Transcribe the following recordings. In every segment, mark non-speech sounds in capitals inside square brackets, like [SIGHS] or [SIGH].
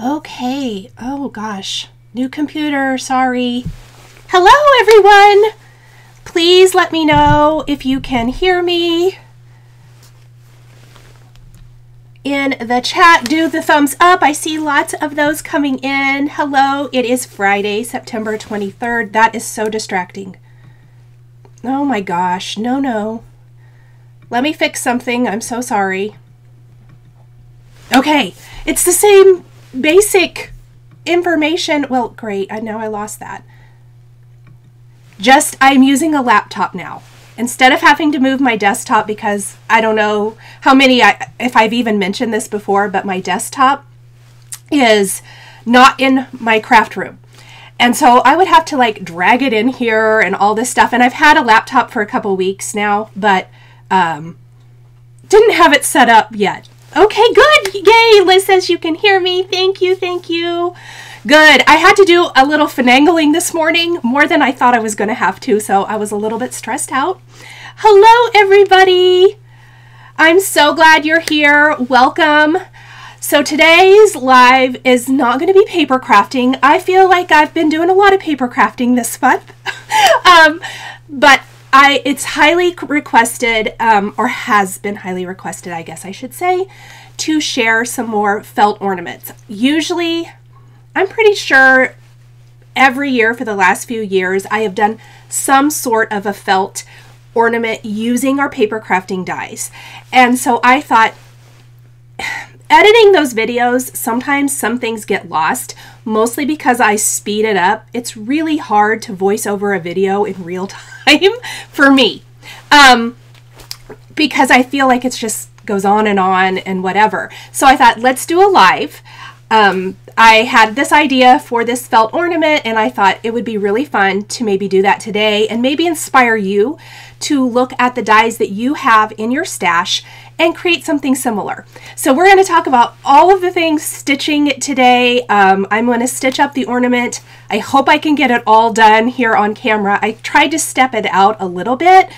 Okay. Oh gosh. New computer. Sorry. Hello, everyone. Please let me know if you can hear me. In the chat, do the thumbs up. I see lots of those coming in. Hello, it is Friday, September 23rd. That is so distracting. Oh my gosh. No, no. Let me fix something. I'm so sorry. Okay, it's the same basic information. Well, great. I now I lost that. Just I'm using a laptop now. Instead of having to move my desktop because I don't know how many I if I've even mentioned this before, but my desktop is not in my craft room. And so I would have to like drag it in here and all this stuff. And I've had a laptop for a couple weeks now, but um, didn't have it set up yet. Okay, good. Yay. Liz says you can hear me. Thank you. Thank you. Good. I had to do a little finagling this morning, more than I thought I was going to have to, so I was a little bit stressed out. Hello, everybody. I'm so glad you're here. Welcome. So today's live is not going to be paper crafting. I feel like I've been doing a lot of paper crafting this month. [LAUGHS] um, but I it's highly requested, um, or has been highly requested, I guess I should say, to share some more felt ornaments. Usually, I'm pretty sure every year for the last few years, I have done some sort of a felt ornament using our paper crafting dies. And so I thought, editing those videos, sometimes some things get lost, mostly because I speed it up. It's really hard to voice over a video in real [LAUGHS] time for me. Um, because I feel like it's just goes on and on and whatever. So I thought, let's do a live. Um, I had this idea for this felt ornament, and I thought it would be really fun to maybe do that today and maybe inspire you to look at the dies that you have in your stash and create something similar. So we're going to talk about all of the things stitching today. Um, I'm going to stitch up the ornament. I hope I can get it all done here on camera. I tried to step it out a little bit,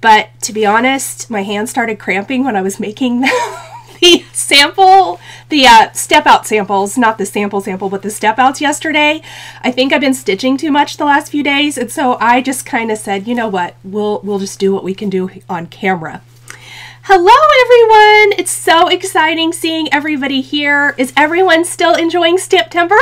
but to be honest, my hand started cramping when I was making [LAUGHS] the sample, the uh, step out samples, not the sample sample, but the step outs yesterday. I think I've been stitching too much the last few days. And so I just kind of said, you know what, we'll, we'll just do what we can do on camera. Hello, everyone! It's so exciting seeing everybody here. Is everyone still enjoying Stamptember?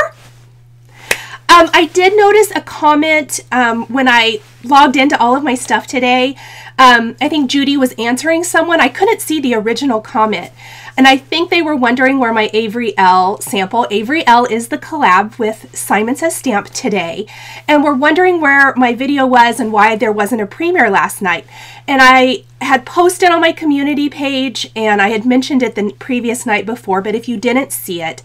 Um, I did notice a comment um, when I logged into all of my stuff today. Um, I think Judy was answering someone. I couldn't see the original comment. And I think they were wondering where my Avery Elle sample, Avery Elle is the collab with Simon Says Stamp today. And we're wondering where my video was and why there wasn't a premiere last night. And I had posted on my community page and I had mentioned it the previous night before, but if you didn't see it,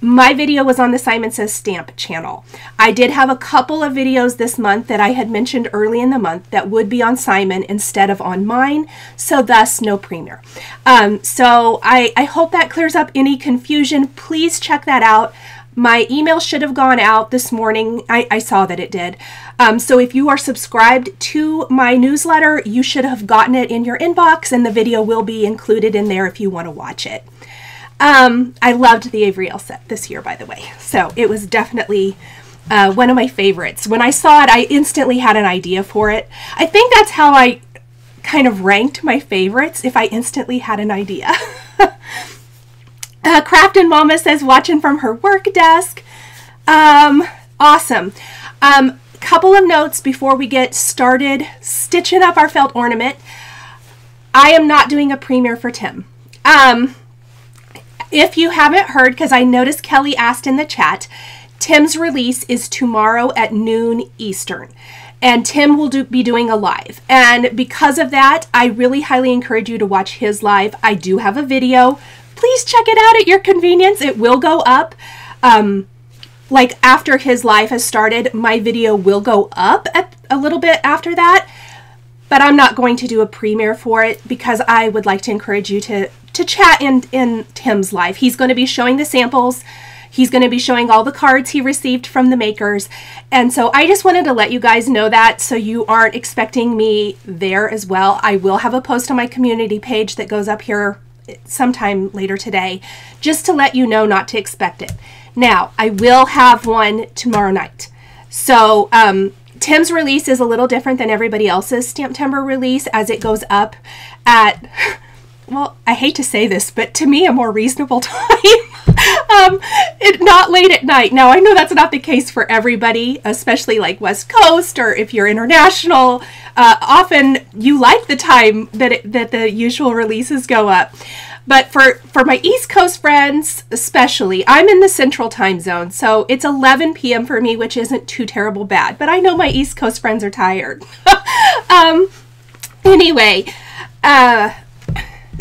my video was on the Simon Says Stamp channel. I did have a couple of videos this month that I had mentioned early in the month that would be on Simon instead of on mine, so thus no premiere. Um, so I, I hope that clears up any confusion. Please check that out. My email should have gone out this morning. I, I saw that it did. Um, so if you are subscribed to my newsletter, you should have gotten it in your inbox and the video will be included in there if you want to watch it. Um, I loved the Avery Elle set this year, by the way. So it was definitely uh, one of my favorites. When I saw it, I instantly had an idea for it. I think that's how I kind of ranked my favorites, if I instantly had an idea. [LAUGHS] uh, Craftin' Mama says, watching from her work desk. Um, awesome. Um, couple of notes before we get started stitching up our felt ornament. I am not doing a premiere for Tim. Um, if you haven't heard, because I noticed Kelly asked in the chat, Tim's release is tomorrow at noon Eastern. And Tim will do, be doing a live. And because of that, I really highly encourage you to watch his live. I do have a video. Please check it out at your convenience. It will go up. Um, like after his live has started, my video will go up at, a little bit after that. But I'm not going to do a premiere for it because I would like to encourage you to to chat in, in Tim's life. He's going to be showing the samples. He's going to be showing all the cards he received from the makers. And so I just wanted to let you guys know that so you aren't expecting me there as well. I will have a post on my community page that goes up here sometime later today just to let you know not to expect it. Now, I will have one tomorrow night. So, um, Tim's release is a little different than everybody else's Stamptember release as it goes up at, [LAUGHS] well, I hate to say this, but to me, a more reasonable [LAUGHS] time. um, it, not late at night. Now, I know that's not the case for everybody, especially like West Coast or if you're international. Uh, often you like the time that, it, that the usual releases go up. But for, for my East Coast friends, especially, I'm in the central time zone. So it's 11 p.m. for me, which isn't too terrible bad. But I know my East Coast friends are tired. [LAUGHS] um, anyway, uh,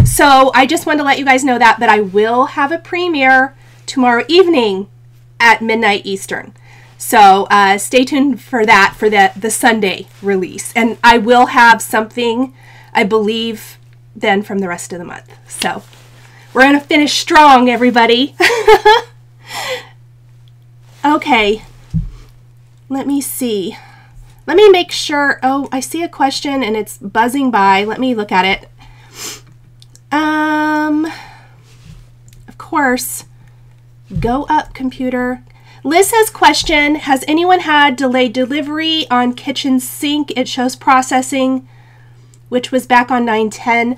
so I just wanted to let you guys know that, but I will have a premiere tomorrow evening at midnight Eastern. So uh, stay tuned for that for the, the Sunday release. And I will have something, I believe, then from the rest of the month. So we're going to finish strong, everybody. [LAUGHS] okay. Let me see. Let me make sure. Oh, I see a question and it's buzzing by. Let me look at it. Um, of course, go up computer. Liz has question, has anyone had delayed delivery on kitchen sink? It shows processing which was back on 910. Uh,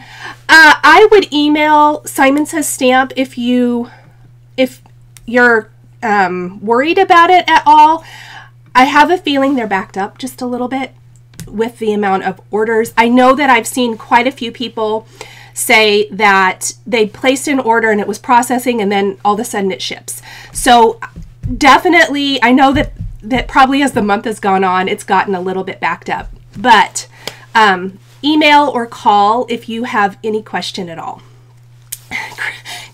I would email Simon Says Stamp if you if you're um, worried about it at all. I have a feeling they're backed up just a little bit with the amount of orders. I know that I've seen quite a few people say that they placed an order and it was processing and then all of a sudden it ships. So definitely, I know that that probably as the month has gone on, it's gotten a little bit backed up. But um, email or call if you have any question at all.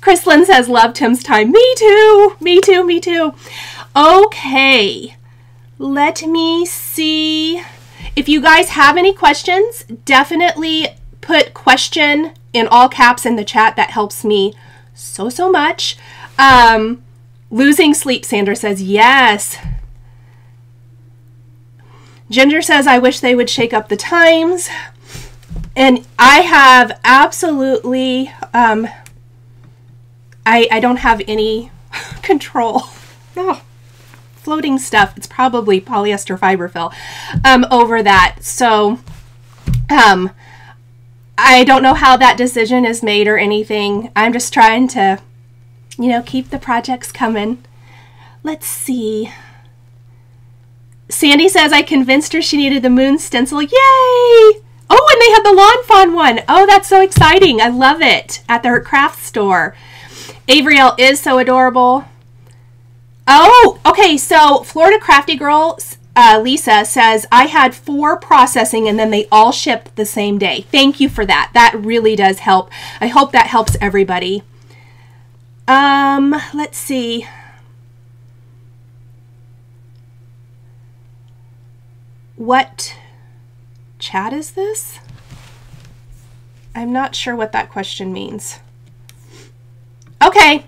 Chrislyn says, love Tim's time. Me too. Me too. Me too. Okay. Let me see. If you guys have any questions, definitely put question in all caps in the chat. That helps me so, so much. Um, losing sleep, Sandra says, yes. Ginger says, I wish they would shake up the times and I have absolutely, um, I, I don't have any [LAUGHS] control. oh, floating stuff. It's probably polyester fiberfill um, over that. So, um, I don't know how that decision is made or anything. I'm just trying to, you know, keep the projects coming. Let's see. Sandy says I convinced her she needed the moon stencil. Yay! Oh, and they had the Lawn Fawn one. Oh, that's so exciting. I love it at their craft store. Avery Elle is so adorable. Oh, okay. So Florida Crafty Girl, uh, Lisa says, I had four processing and then they all shipped the same day. Thank you for that. That really does help. I hope that helps everybody. Um, let's see. What chat is this? I'm not sure what that question means. Okay,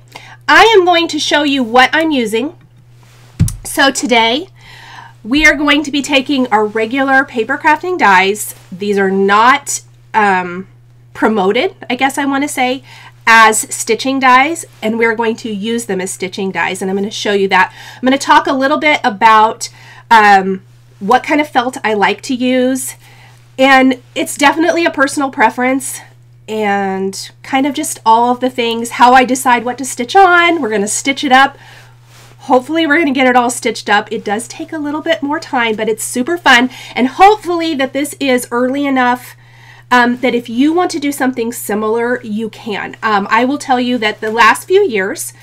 I am going to show you what I'm using. So today, we are going to be taking our regular paper crafting dies. These are not um, promoted, I guess I want to say, as stitching dies, and we're going to use them as stitching dies, and I'm going to show you that. I'm going to talk a little bit about um, what kind of felt I like to use, and it's definitely a personal preference and kind of just all of the things, how I decide what to stitch on. We're going to stitch it up. Hopefully we're going to get it all stitched up. It does take a little bit more time, but it's super fun. And hopefully that this is early enough um, that if you want to do something similar, you can. Um, I will tell you that the last few years,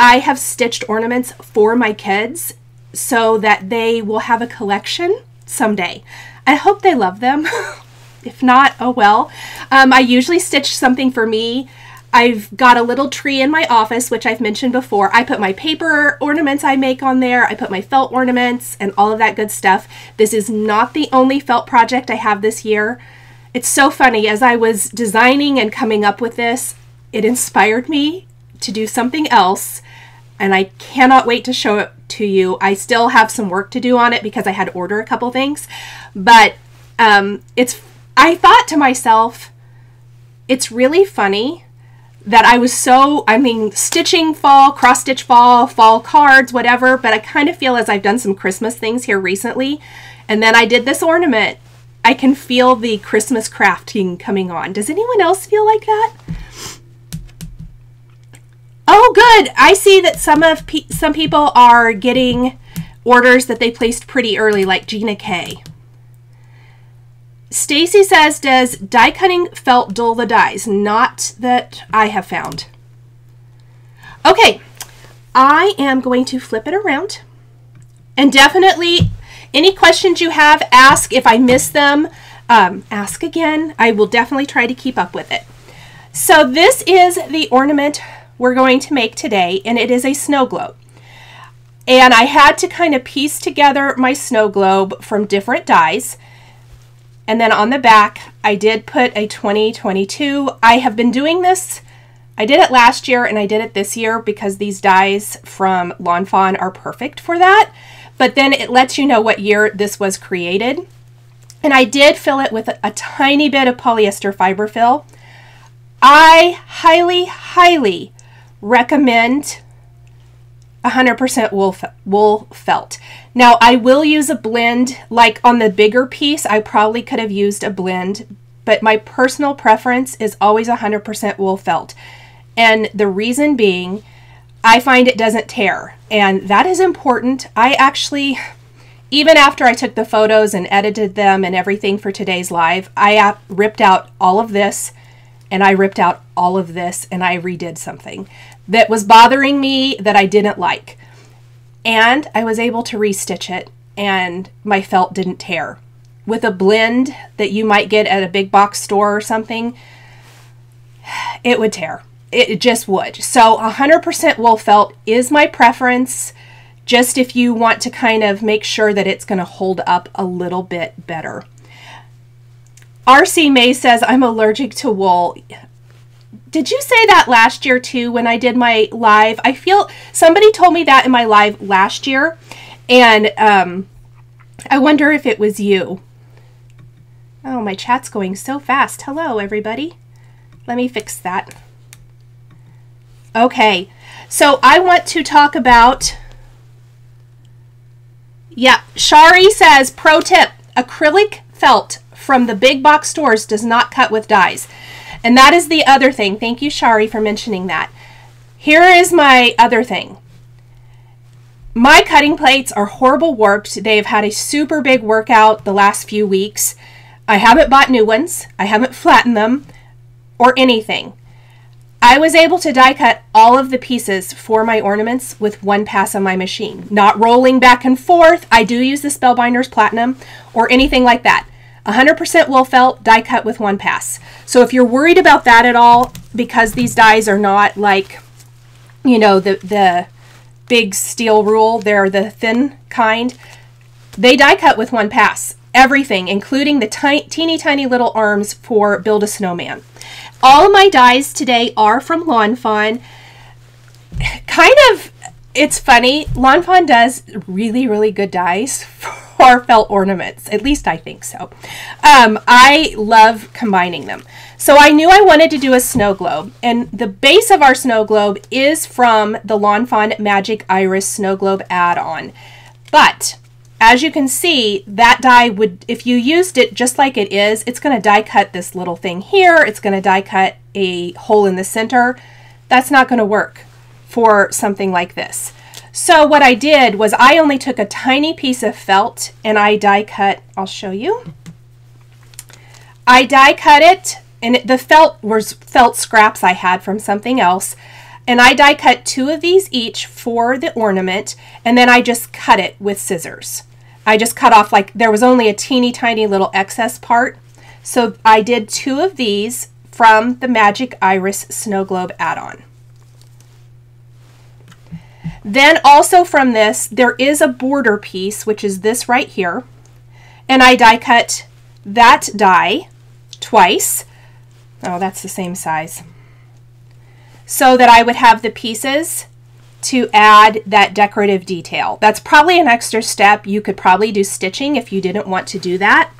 I have stitched ornaments for my kids so that they will have a collection someday. I hope they love them. [LAUGHS] if not, oh well. Um, I usually stitch something for me. I've got a little tree in my office, which I've mentioned before. I put my paper ornaments I make on there. I put my felt ornaments and all of that good stuff. This is not the only felt project I have this year. It's so funny. As I was designing and coming up with this, it inspired me to do something else. And I cannot wait to show it to you. I still have some work to do on it because I had to order a couple things. But um, it's I thought to myself, it's really funny that I was so, I mean, stitching fall, cross stitch fall, fall cards, whatever, but I kind of feel as I've done some Christmas things here recently, and then I did this ornament, I can feel the Christmas crafting coming on. Does anyone else feel like that? Oh, good. I see that some of pe some people are getting orders that they placed pretty early, like Gina K. Stacy says, does die cutting felt dull the dies? Not that I have found. Okay, I am going to flip it around. And definitely, any questions you have, ask. If I miss them, um, ask again. I will definitely try to keep up with it. So this is the ornament we're going to make today, and it is a snow globe. And I had to kind of piece together my snow globe from different dies. And then on the back, I did put a 2022. I have been doing this. I did it last year and I did it this year because these dies from Lawn Fawn are perfect for that. But then it lets you know what year this was created. And I did fill it with a, a tiny bit of polyester fiber fill. I highly, highly recommend 100% wool, wool felt. Now I will use a blend, like on the bigger piece, I probably could have used a blend, but my personal preference is always 100% wool felt. And the reason being, I find it doesn't tear. And that is important. I actually, even after I took the photos and edited them and everything for today's live, I ripped out all of this and I ripped out all of this and I redid something that was bothering me that I didn't like. And I was able to restitch it and my felt didn't tear. With a blend that you might get at a big box store or something, it would tear. It just would. So 100% wool felt is my preference just if you want to kind of make sure that it's going to hold up a little bit better. RC May says, I'm allergic to wool. Did you say that last year too when I did my live? I feel somebody told me that in my live last year, and um, I wonder if it was you. Oh, my chat's going so fast. Hello, everybody. Let me fix that. Okay, so I want to talk about. Yeah, Shari says, pro tip acrylic felt from the big box stores does not cut with dies. And that is the other thing. Thank you, Shari, for mentioning that. Here is my other thing. My cutting plates are horrible warped. They've had a super big workout the last few weeks. I haven't bought new ones. I haven't flattened them or anything. I was able to die cut all of the pieces for my ornaments with one pass on my machine, not rolling back and forth. I do use the Spellbinders Platinum or anything like that. 100% wool felt, die cut with one pass. So if you're worried about that at all, because these dies are not like, you know, the, the big steel rule, they're the thin kind, they die cut with one pass. Everything, including the teeny tiny little arms for Build a Snowman. All my dies today are from Lawn Fawn. Kind of, it's funny, Lawn Fawn does really, really good dies [LAUGHS] felt ornaments. At least I think so. Um, I love combining them. So I knew I wanted to do a snow globe. And the base of our snow globe is from the Lawn Fawn Magic Iris Snow Globe add-on. But as you can see, that die would, if you used it just like it is, it's going to die cut this little thing here. It's going to die cut a hole in the center. That's not going to work for something like this. So what I did was I only took a tiny piece of felt and I die cut, I'll show you. I die cut it and the felt was felt scraps I had from something else. And I die cut two of these each for the ornament and then I just cut it with scissors. I just cut off like there was only a teeny tiny little excess part. So I did two of these from the Magic Iris Snow Globe add-on. Then also from this, there is a border piece, which is this right here. And I die cut that die twice. Oh, that's the same size. So that I would have the pieces to add that decorative detail. That's probably an extra step. You could probably do stitching if you didn't want to do that.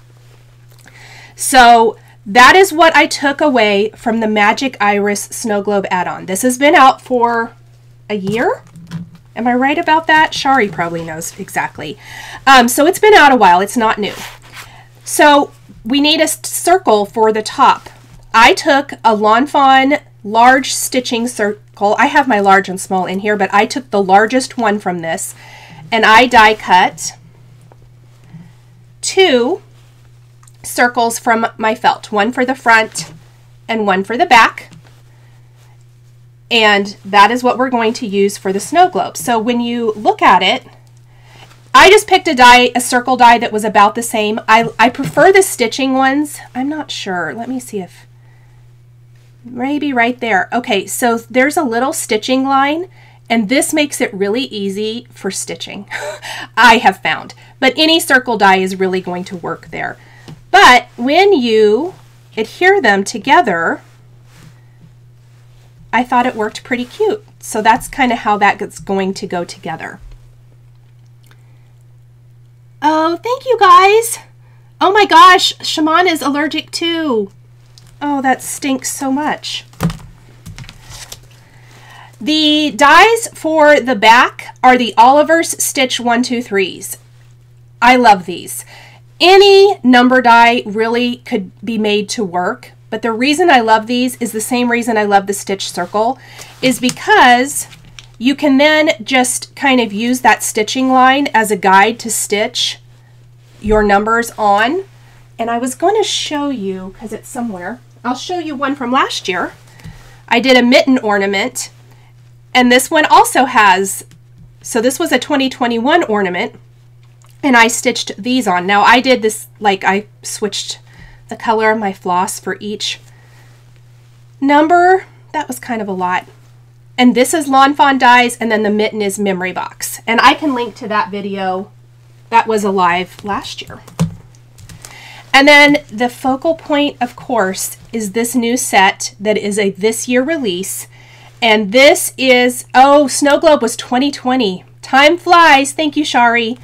So that is what I took away from the Magic Iris Snow Globe add-on. This has been out for a year. Am I right about that? Shari probably knows exactly. Um, so it's been out a while. It's not new. So we need a circle for the top. I took a Lawn Fawn large stitching circle. I have my large and small in here, but I took the largest one from this and I die cut two circles from my felt, one for the front and one for the back. And that is what we're going to use for the snow globe. So when you look at it, I just picked a die, a circle die that was about the same. I, I prefer the stitching ones. I'm not sure. Let me see if, maybe right there. Okay, so there's a little stitching line and this makes it really easy for stitching, [LAUGHS] I have found. But any circle die is really going to work there. But when you adhere them together, I thought it worked pretty cute. So that's kind of how that gets going to go together. Oh, thank you guys. Oh my gosh, Shaman is allergic too. Oh, that stinks so much. The dies for the back are the Oliver's Stitch 123s. I love these. Any number die really could be made to work, but the reason I love these is the same reason I love the stitch circle, is because you can then just kind of use that stitching line as a guide to stitch your numbers on. And I was going to show you, because it's somewhere, I'll show you one from last year. I did a mitten ornament, and this one also has, so this was a 2021 ornament, and I stitched these on. Now I did this, like I switched the color of my floss for each number. That was kind of a lot. And this is Lawn Fawn Dies, and then the mitten is Memory Box. And I can link to that video. That was alive last year. And then the focal point, of course, is this new set that is a this year release. And this is, oh, Snow Globe was 2020. Time flies. Thank you, Shari.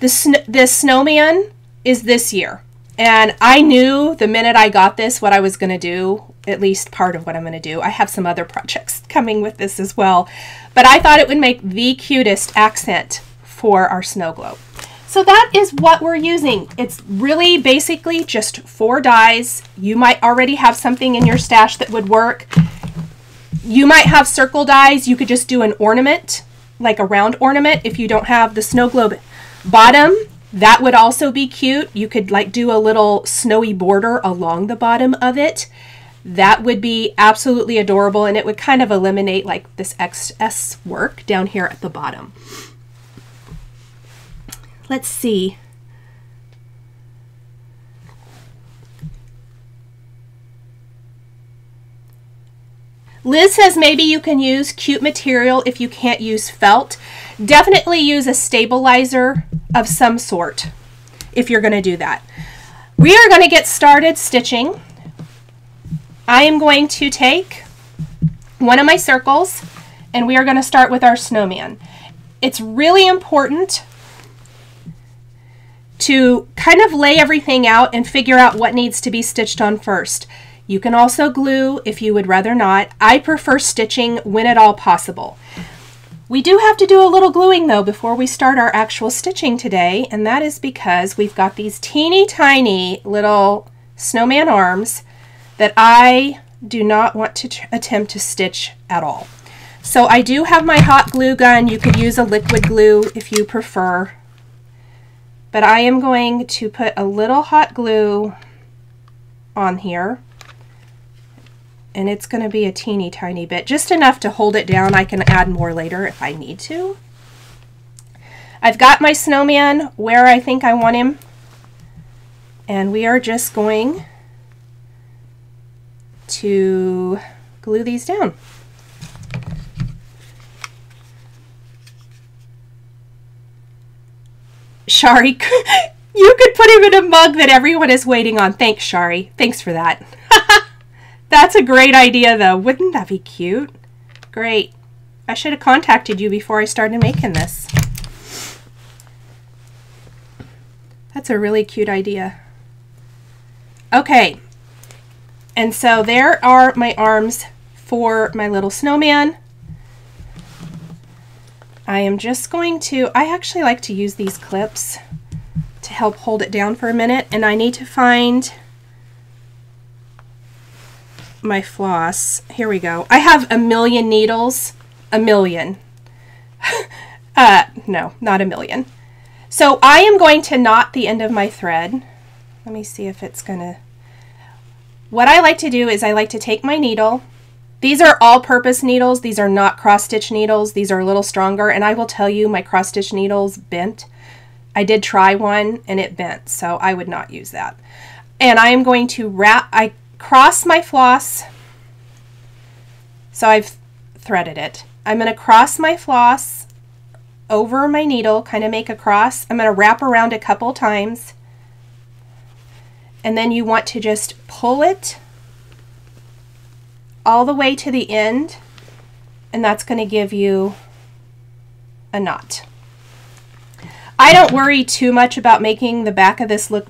This, this snowman is this year. And I knew the minute I got this what I was going to do, at least part of what I'm going to do. I have some other projects [LAUGHS] coming with this as well. But I thought it would make the cutest accent for our snow globe. So that is what we're using. It's really basically just four dies. You might already have something in your stash that would work. You might have circle dies. You could just do an ornament, like a round ornament if you don't have the snow globe Bottom, that would also be cute. You could like do a little snowy border along the bottom of it. That would be absolutely adorable and it would kind of eliminate like this excess work down here at the bottom. Let's see. Liz says maybe you can use cute material if you can't use felt. Definitely use a stabilizer of some sort if you're going to do that. We are going to get started stitching. I am going to take one of my circles and we are going to start with our snowman. It's really important to kind of lay everything out and figure out what needs to be stitched on first. You can also glue if you would rather not. I prefer stitching when at all possible. We do have to do a little gluing though before we start our actual stitching today, and that is because we've got these teeny tiny little snowman arms that I do not want to attempt to stitch at all. So I do have my hot glue gun. You could use a liquid glue if you prefer. But I am going to put a little hot glue on here and it's going to be a teeny tiny bit, just enough to hold it down. I can add more later if I need to. I've got my snowman where I think I want him, and we are just going to glue these down. Shari, [LAUGHS] you could put him in a mug that everyone is waiting on. Thanks, Shari. Thanks for that. [LAUGHS] That's a great idea, though. Wouldn't that be cute? Great. I should have contacted you before I started making this. That's a really cute idea. Okay, And so there are my arms for my little snowman. I am just going to, I actually like to use these clips to help hold it down for a minute and I need to find my floss. Here we go. I have a million needles, a million. [LAUGHS] uh, no, not a million. So I am going to knot the end of my thread. Let me see if it's going to, what I like to do is I like to take my needle, these are all-purpose needles. These are not cross-stitch needles. These are a little stronger, and I will tell you my cross-stitch needles bent. I did try one, and it bent, so I would not use that. And I am going to wrap, I cross my floss, so I've threaded it. I'm going to cross my floss over my needle, kind of make a cross. I'm going to wrap around a couple times, and then you want to just pull it all the way to the end and that's going to give you a knot. I don't worry too much about making the back of this look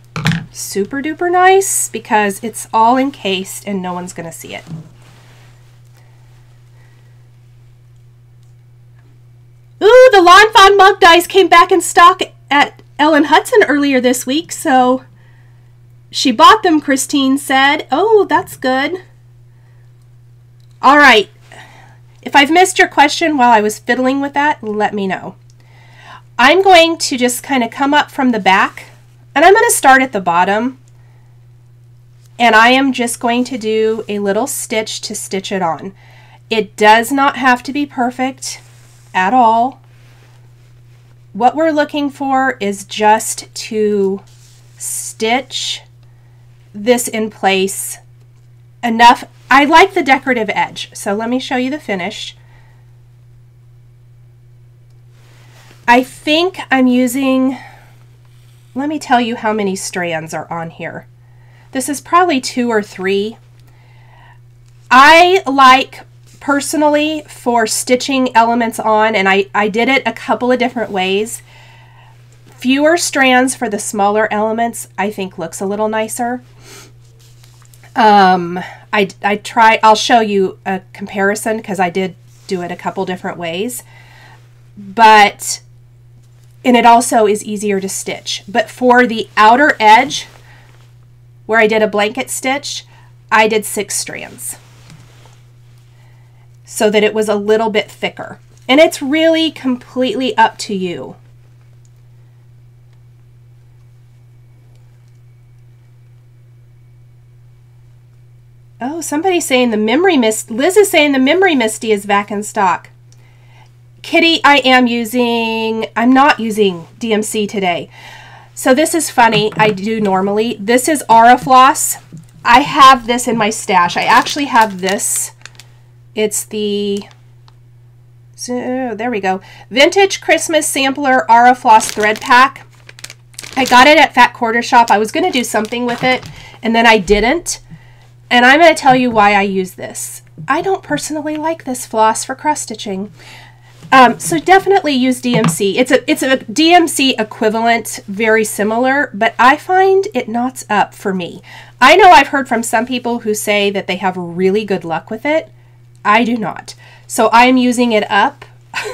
super duper nice because it's all encased and no one's going to see it. Ooh, the Lawn Fawn mug dies came back in stock at Ellen Hutson earlier this week, so she bought them, Christine said. Oh, that's good. All right. If I've missed your question while I was fiddling with that, let me know. I'm going to just kind of come up from the back and I'm going to start at the bottom and I am just going to do a little stitch to stitch it on. It does not have to be perfect at all. What we're looking for is just to stitch this in place enough I like the decorative edge, so let me show you the finish. I think I'm using, let me tell you how many strands are on here. This is probably two or three. I like personally for stitching elements on, and I, I did it a couple of different ways. Fewer strands for the smaller elements I think looks a little nicer. Um, I, I try, I'll show you a comparison because I did do it a couple different ways. But, and it also is easier to stitch. But for the outer edge, where I did a blanket stitch, I did six strands so that it was a little bit thicker. And it's really completely up to you. Oh, somebody's saying the memory mist. Liz is saying the memory misty is back in stock. Kitty, I am using, I'm not using DMC today. So this is funny. I do normally. This is Aurifloss. I have this in my stash. I actually have this. It's the, so there we go. Vintage Christmas Sampler Aurifloss Thread Pack. I got it at Fat Quarter Shop. I was going to do something with it, and then I didn't. And I'm going to tell you why I use this. I don't personally like this floss for cross stitching. Um, so definitely use DMC. It's a it's a DMC equivalent, very similar, but I find it knots up for me. I know I've heard from some people who say that they have really good luck with it. I do not. So I'm using it up [LAUGHS]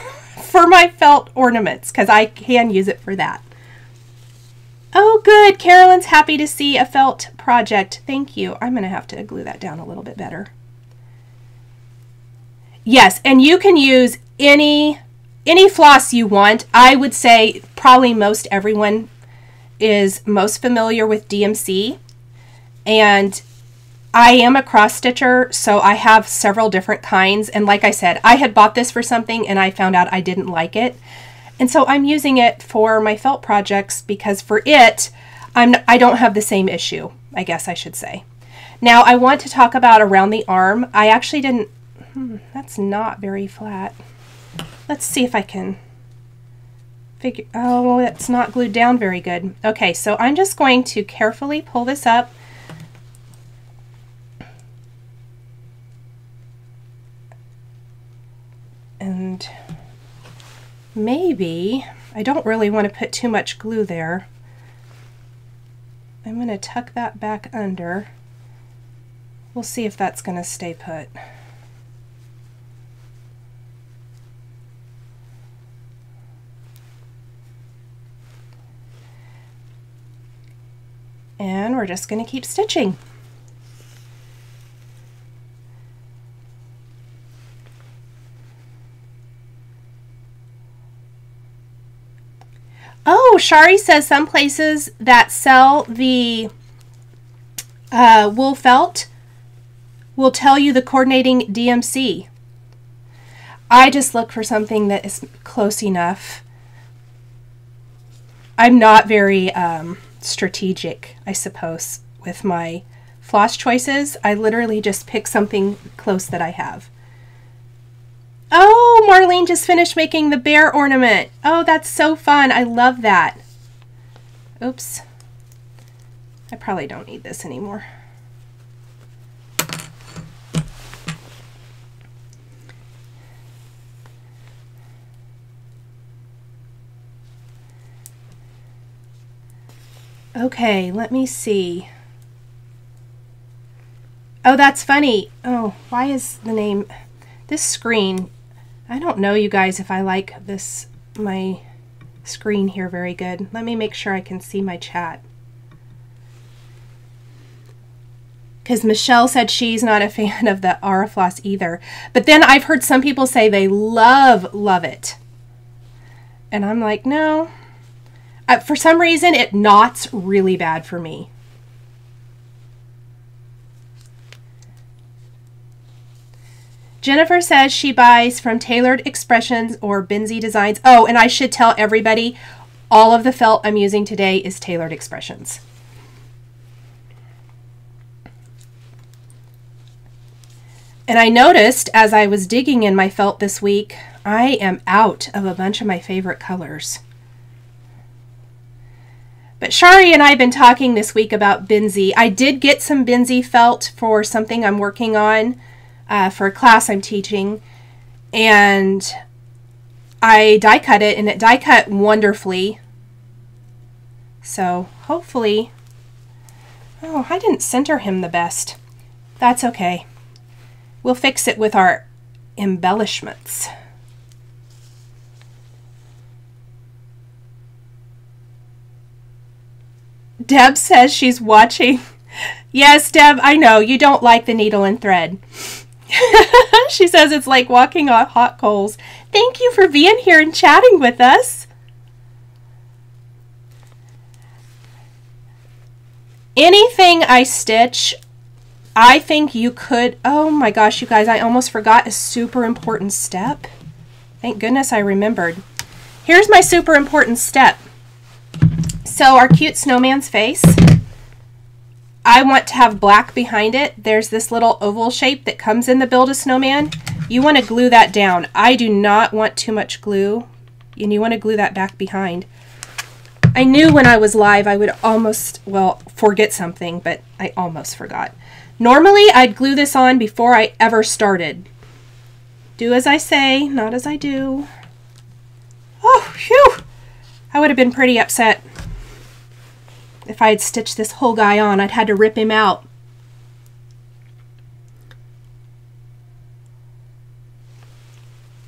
for my felt ornaments because I can use it for that. Oh, good. Carolyn's happy to see a felt project. Thank you. I'm going to have to glue that down a little bit better. Yes, and you can use any any floss you want. I would say probably most everyone is most familiar with DMC. And I am a cross stitcher, so I have several different kinds. And like I said, I had bought this for something and I found out I didn't like it. And so I'm using it for my felt projects because for it, I'm, I don't have the same issue, I guess I should say. Now I want to talk about around the arm. I actually didn't, hmm, that's not very flat. Let's see if I can figure, oh, it's not glued down very good. Okay, so I'm just going to carefully pull this up. And maybe, I don't really want to put too much glue there. I'm going to tuck that back under We'll see if that's going to stay put. And we're just going to keep stitching. Oh, Shari says some places that sell the uh, wool felt will tell you the coordinating DMC. I just look for something that is close enough. I'm not very um, strategic, I suppose, with my floss choices. I literally just pick something close that I have. Oh, Marlene just finished making the bear ornament. Oh, that's so fun. I love that. Oops. I probably don't need this anymore. Okay, let me see. Oh, that's funny. Oh, why is the name... This screen I don't know, you guys, if I like this, my screen here very good. Let me make sure I can see my chat. Because Michelle said she's not a [LAUGHS] fan of the Aurifloss either. But then I've heard some people say they love, love it. And I'm like, no. Uh, for some reason, it knots really bad for me. Jennifer says she buys from Taylored Expressions or Benzie Designs. Oh, and I should tell everybody, all of the felt I'm using today is Taylored Expressions. And I noticed as I was digging in my felt this week, I am out of a bunch of my favorite colors. But Shari and I have been talking this week about Benzie. I did get some Benzie felt for something I'm working on uh, for a class I'm teaching, and I die cut it, and it die cut wonderfully. So hopefully, oh, I didn't center him the best. That's okay. We'll fix it with our embellishments. Deb says she's watching. Yes, Deb, I know you don't like the needle and thread. [LAUGHS] she says it's like walking on hot coals. Thank you for being here and chatting with us. Anything I stitch, I think you could, oh my gosh, you guys, I almost forgot a super important step. Thank goodness I remembered. Here's my super important step. So our cute snowman's face. I want to have black behind it. There's this little oval shape that comes in the Build a Snowman. You want to glue that down. I do not want too much glue, and you want to glue that back behind. I knew when I was live I would almost, well, forget something, but I almost forgot. Normally, I'd glue this on before I ever started. Do as I say, not as I do. Oh, phew! I would have been pretty upset if I had stitched this whole guy on, I'd had to rip him out.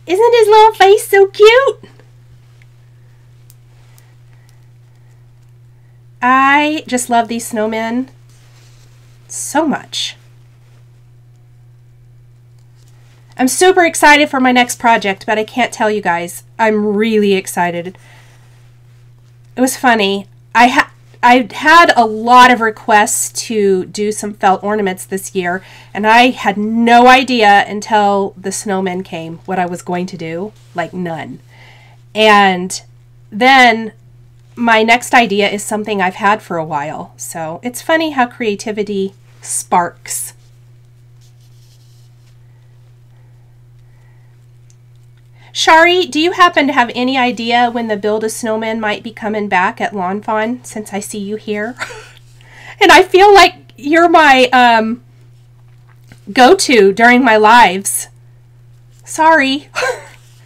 Isn't his little face so cute? I just love these snowmen so much. I'm super excited for my next project, but I can't tell you guys. I'm really excited. It was funny. I had I had a lot of requests to do some felt ornaments this year, and I had no idea until the snowmen came what I was going to do. Like, none. And then my next idea is something I've had for a while. So it's funny how creativity sparks. Shari, do you happen to have any idea when the Build a Snowman might be coming back at Lawn Fawn since I see you here? [LAUGHS] and I feel like you're my um, go-to during my lives. Sorry.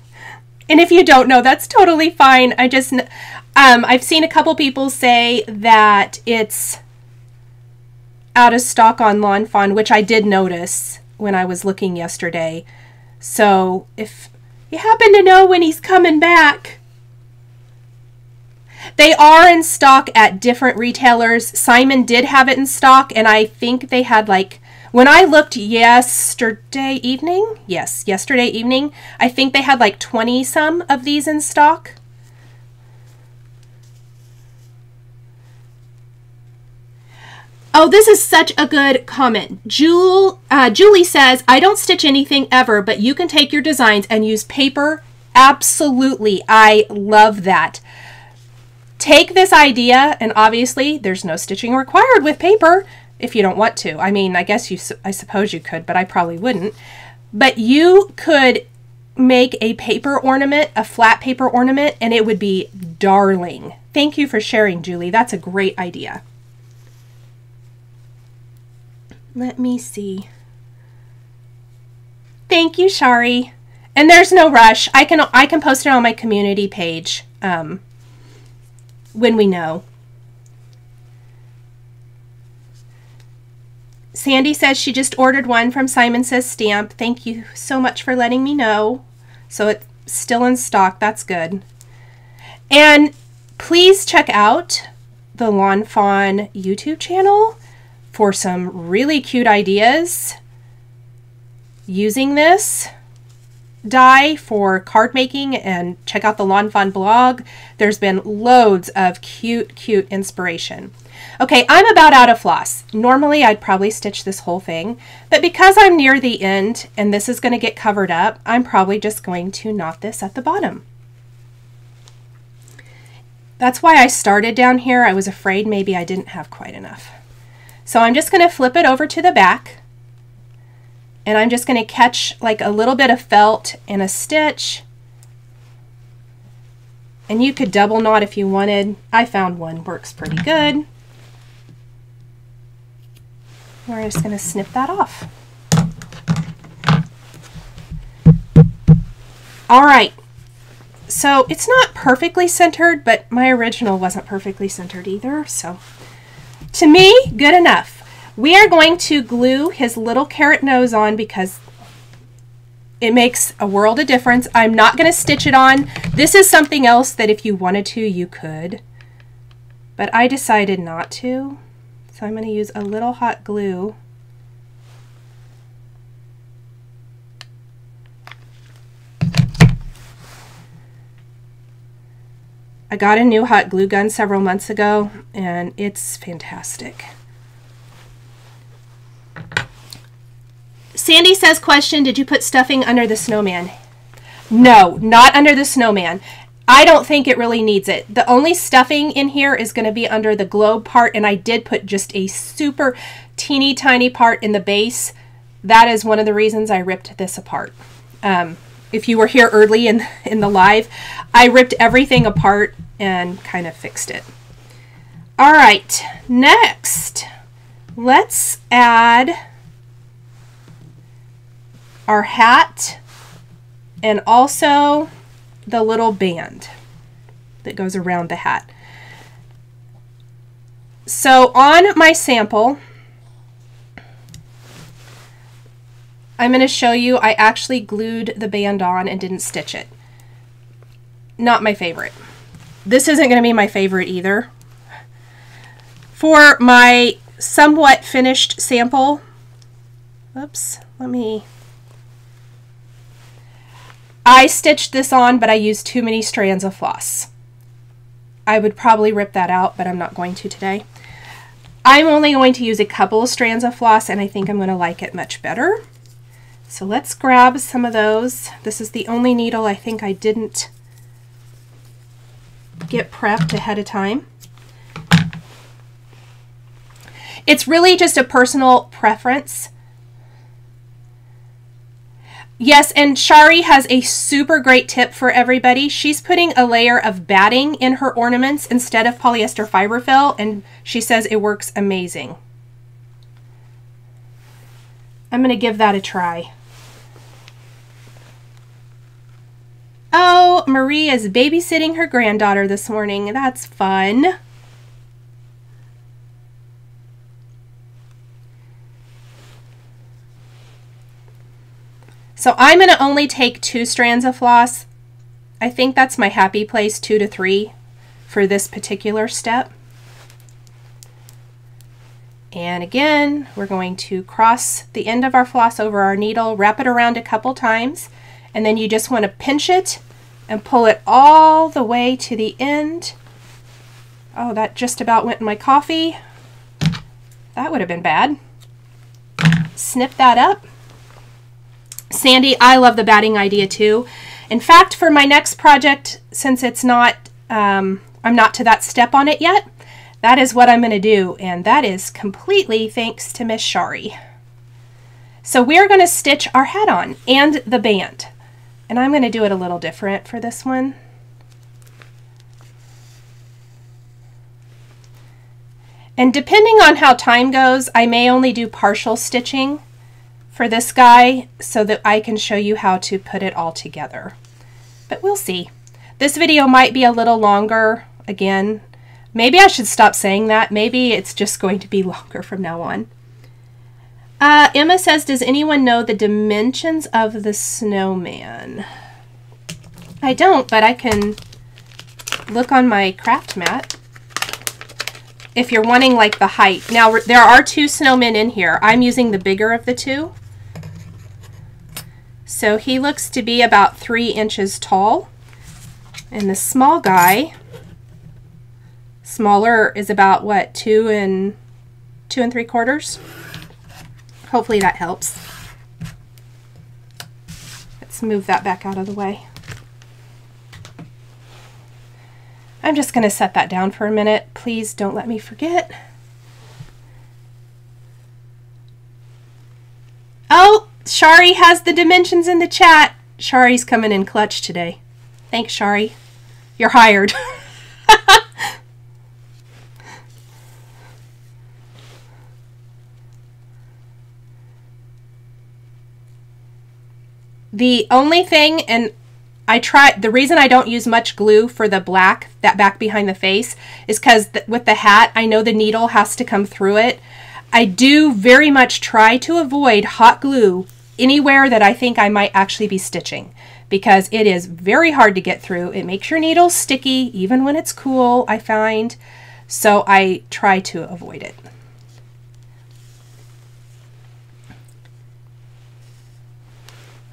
[LAUGHS] and if you don't know, that's totally fine. I just, um, I've seen a couple people say that it's out of stock on Lawn Fawn, which I did notice when I was looking yesterday. So if you happen to know when he's coming back, they are in stock at different retailers. Simon did have it in stock, and I think they had like, when I looked yesterday evening, yes, yesterday evening, I think they had like 20 some of these in stock. Oh, this is such a good comment. Jewel, uh, Julie says, I don't stitch anything ever, but you can take your designs and use paper. Absolutely. I love that. Take this idea, and obviously there's no stitching required with paper if you don't want to. I mean, I guess you, I suppose you could, but I probably wouldn't. But you could make a paper ornament, a flat paper ornament, and it would be darling. Thank you for sharing, Julie. That's a great idea. Let me see. Thank you, Shari. And there's no rush. I can I can post it on my community page um, when we know. Sandy says she just ordered one from Simon Says Stamp. Thank you so much for letting me know. So it's still in stock. That's good. And please check out the Lawn Fawn YouTube channel for some really cute ideas using this die for card making and check out the Lawn Fawn blog. There's been loads of cute, cute inspiration. Okay, I'm about out of floss. Normally I'd probably stitch this whole thing, but because I'm near the end and this is going to get covered up, I'm probably just going to knot this at the bottom. That's why I started down here. I was afraid maybe I didn't have quite enough. So I'm just going to flip it over to the back and I'm just going to catch like a little bit of felt in a stitch and you could double knot if you wanted. I found one works pretty good. We're just going to snip that off. All right, so it's not perfectly centered, but my original wasn't perfectly centered either, so to me, good enough. We are going to glue his little carrot nose on because it makes a world of difference. I'm not going to stitch it on. This is something else that if you wanted to, you could. But I decided not to. So I'm going to use a little hot glue. I got a new hot glue gun several months ago and it's fantastic. Sandy says question, did you put stuffing under the snowman? No, not under the snowman. I don't think it really needs it. The only stuffing in here is going to be under the globe part and I did put just a super teeny tiny part in the base. That is one of the reasons I ripped this apart. Um, if you were here early in, in the live, I ripped everything apart and kind of fixed it. All right, next, let's add our hat and also the little band that goes around the hat. So on my sample, I'm going to show you I actually glued the band on and didn't stitch it. Not my favorite. This isn't going to be my favorite either. For my somewhat finished sample, oops, let me, I stitched this on, but I used too many strands of floss. I would probably rip that out, but I'm not going to today. I'm only going to use a couple of strands of floss, and I think I'm going to like it much better. So let's grab some of those. This is the only needle I think I didn't get prepped ahead of time. It's really just a personal preference. Yes, and Shari has a super great tip for everybody. She's putting a layer of batting in her ornaments instead of polyester fiber fill, and she says it works amazing. I'm going to give that a try. Oh, Maria's babysitting her granddaughter this morning. That's fun. So I'm going to only take two strands of floss. I think that's my happy place, two to three, for this particular step. And again, we're going to cross the end of our floss over our needle, wrap it around a couple times, and then you just want to pinch it and pull it all the way to the end. Oh, that just about went in my coffee. That would have been bad. Snip that up. Sandy, I love the batting idea too. In fact, for my next project, since it's not, um, I'm not to that step on it yet, that is what I'm going to do, and that is completely thanks to Miss Shari. So we're going to stitch our hat on and the band. And I'm going to do it a little different for this one. And depending on how time goes, I may only do partial stitching for this guy so that I can show you how to put it all together. But we'll see. This video might be a little longer. Again, maybe I should stop saying that. Maybe it's just going to be [LAUGHS] longer from now on. Uh, Emma says, does anyone know the dimensions of the snowman? I don't, but I can look on my craft mat if you're wanting like the height. Now there are two snowmen in here. I'm using the bigger of the two. So he looks to be about three inches tall. And the small guy, smaller, is about what, two and two and three quarters? Hopefully that helps. Let's move that back out of the way. I'm just going to set that down for a minute. Please don't let me forget. Oh, Shari has the dimensions in the chat. Shari's coming in clutch today. Thanks, Shari. You're hired. [LAUGHS] the only thing, and I try, the reason I don't use much glue for the black, that back behind the face, is because th with the hat, I know the needle has to come through it. I do very much try to avoid hot glue anywhere that I think I might actually be stitching because it is very hard to get through. It makes your needle sticky even when it's cool, I find. So I try to avoid it.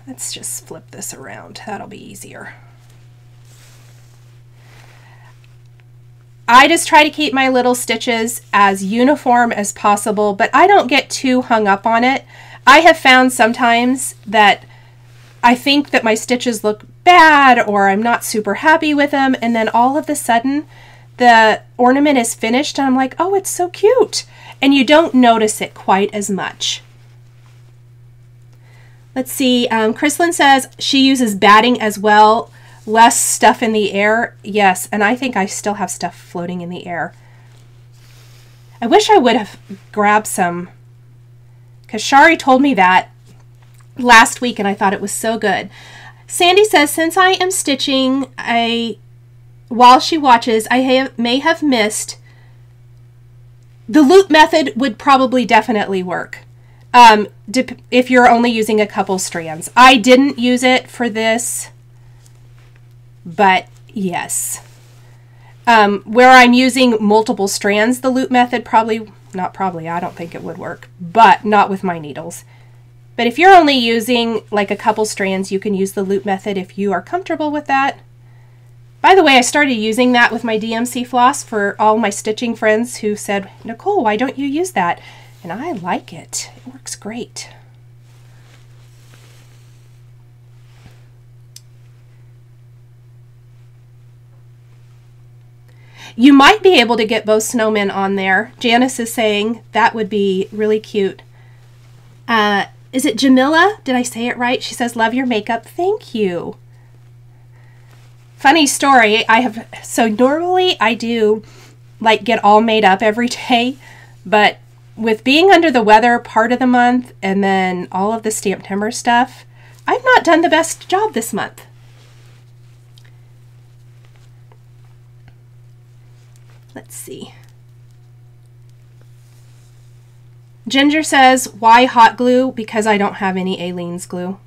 Let's just flip this around. That'll be easier. I just try to keep my little stitches as uniform as possible, but I don't get too hung up on it. I have found sometimes that I think that my stitches look bad or I'm not super happy with them, and then all of a sudden the ornament is finished and I'm like, oh, it's so cute. And you don't notice it quite as much. Let's see. Um, Chrislyn says she uses batting as well. Less stuff in the air. Yes, and I think I still have stuff floating in the air. I wish I would have grabbed some because Shari told me that last week and I thought it was so good. Sandy says, since I am stitching, I while she watches, I may have missed the loop method would probably definitely work um, if you're only using a couple strands. I didn't use it for this, but yes. Um, where I'm using multiple strands, the loop method probably, not probably, I don't think it would work, but not with my needles. But if you're only using like a couple strands, you can use the loop method if you are comfortable with that. By the way, I started using that with my DMC floss for all my stitching friends who said, Nichol, why don't you use that? And I like it. It works great. You might be able to get both snowmen on there. Janice is saying that would be really cute. Uh, is it Jamila? Did I say it right? She says, love your makeup. Thank you. Funny story. I have, so normally I do like get all made up every [LAUGHS] day, but with being under the weather part of the month and then all of the Stamptember stuff, I've not done the best job this month. Let's see. Ginger says, why hot glue? Because I don't have any Aleene's glue.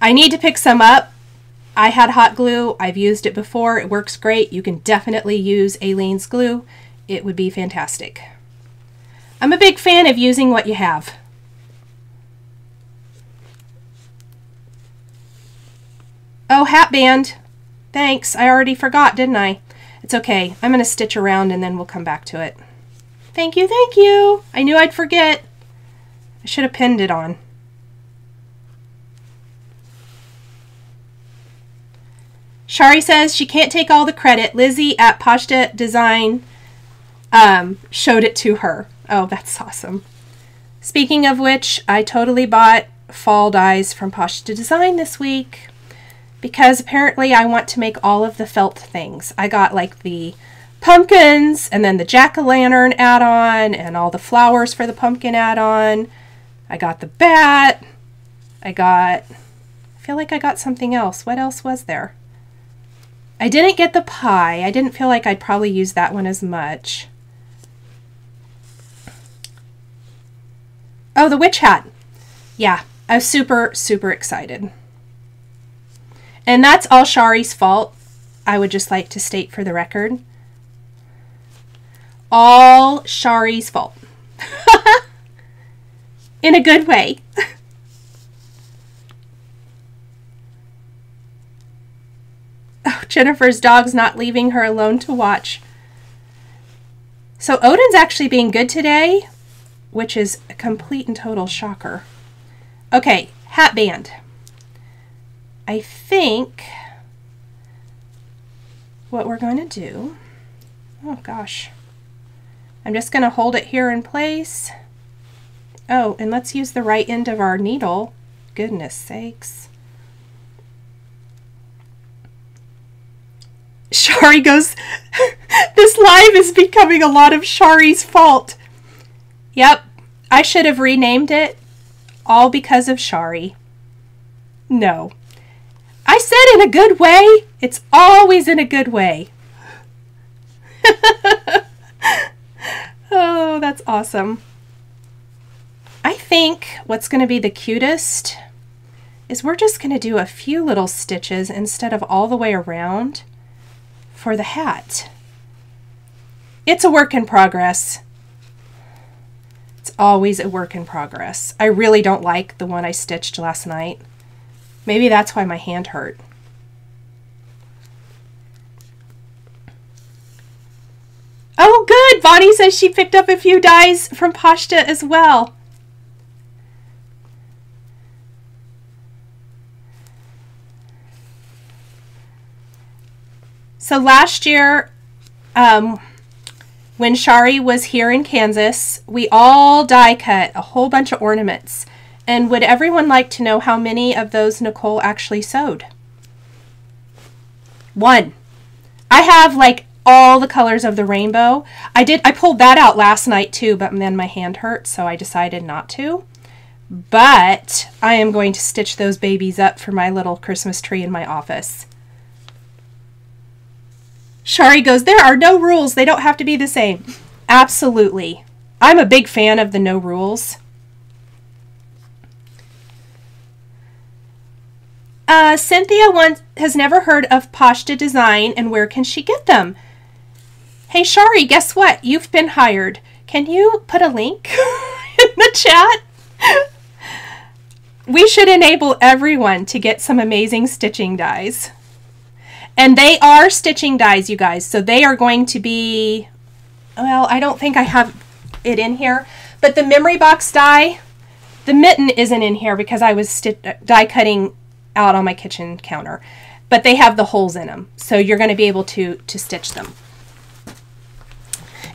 I need to pick some up. I had hot glue. I've used it before. It works great. You can definitely use Aleene's glue. It would be fantastic. I'm a big fan of using what you have. Oh, hat band. Thanks. I already forgot, didn't I? It's okay. I'm going to stitch around and then we'll come back to it. Thank you, thank you. I knew I'd forget. I should have pinned it on. Shari says she can't take all the credit. Lizzie at Pashta Design um, showed it to her. Oh, that's awesome. Speaking of which, I totally bought fall dies from Posh to Design this week because apparently I want to make all of the felt things. I got like the pumpkins and then the jack-o'-lantern add-on and all the flowers for the pumpkin add-on. I got the bat. I got I feel like I got something else. What else was there? I didn't get the pie. I didn't feel like I'd probably use that one as much. Oh, the witch hat. Yeah, I was super, super excited. And that's all Shari's fault. I would just like to state for the record. All Shari's fault. [LAUGHS] In a good way. [LAUGHS] oh, Jennifer's dog's not leaving her alone to watch. So Odin's actually being good today, which is a complete and total shocker. Okay, hat band. I think what we're going to do, oh gosh, I'm just going to hold it here in place. Oh, and let's use the right end of our needle. Goodness sakes. [LAUGHS] Shari goes, [LAUGHS] this live is becoming a lot of Shari's fault. Yep, I should have renamed it, all because of Shari. No. I said in a good way. It's always in a good way. [LAUGHS] oh, that's awesome. I think what's going to be the cutest is we're just going to do a few little stitches instead of all the way around for the hat. It's a work in progress. It's always a work in progress. I really don't like the one I stitched last night. Maybe that's why my hand hurt. Oh, good! Bonnie says she picked up a few dies from Pashta as well. So last year, um, when Shari was here in Kansas, we all die cut a whole bunch of ornaments. And would everyone like to know how many of those Nichol actually sewed? One. I have like all the colors of the rainbow. I did I pulled that out last night too, but then my hand hurt, so I decided not to. But I am going to stitch those babies up for my little Christmas tree in my office. Shari goes, There are no rules. They don't have to be the same. Absolutely. I'm a big fan of the no rules. Uh, Cynthia once has never heard of Pashta Design and where can she get them? Hey Shari, guess what? You've been hired. Can you put a link [LAUGHS] in the chat? we should enable everyone to get some amazing stitching dies. And they are stitching dies, you guys. So they are going to be, well, I don't think I have it in here, but the memory box die, the mitten isn't in here because I was die cutting out on my kitchen counter. But they have the holes in them, so you're going to be able to, to stitch them.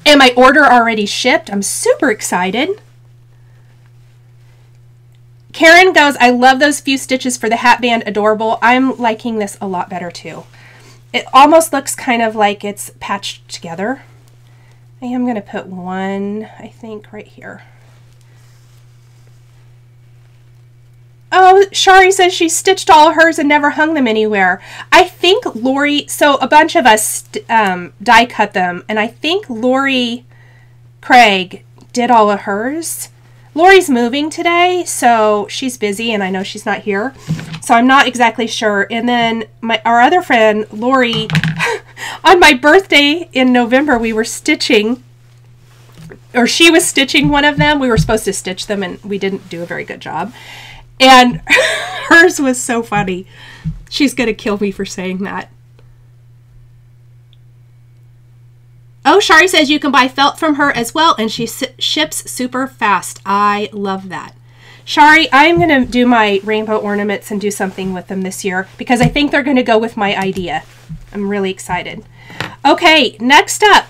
And my order already shipped. I'm super excited. Karen goes, I love those few stitches for the hat band. Adorable. I'm liking this a lot better too. It almost looks kind of like it's patched together. I am going to put one, I think, right here. Oh, Shari says she stitched all hers and never hung them anywhere. I think Lori, so a bunch of us um, die cut them, and I think Lori Craig did all of hers. Lori's moving today, so she's busy and I know she's not here. So I'm not exactly sure. And then my our other friend, Lori, [LAUGHS] on my birthday in November, we were stitching or she was stitching one of them. We were supposed to stitch them and we didn't do a very good job. And [LAUGHS] hers was so funny. She's going to kill me for saying that. Oh, Shari says you can buy felt from her as well, and she ships super fast. I love that. Shari, I'm going to do my rainbow ornaments and do something with them this year because I think they're going to go with my idea. I'm really excited. Okay, next up,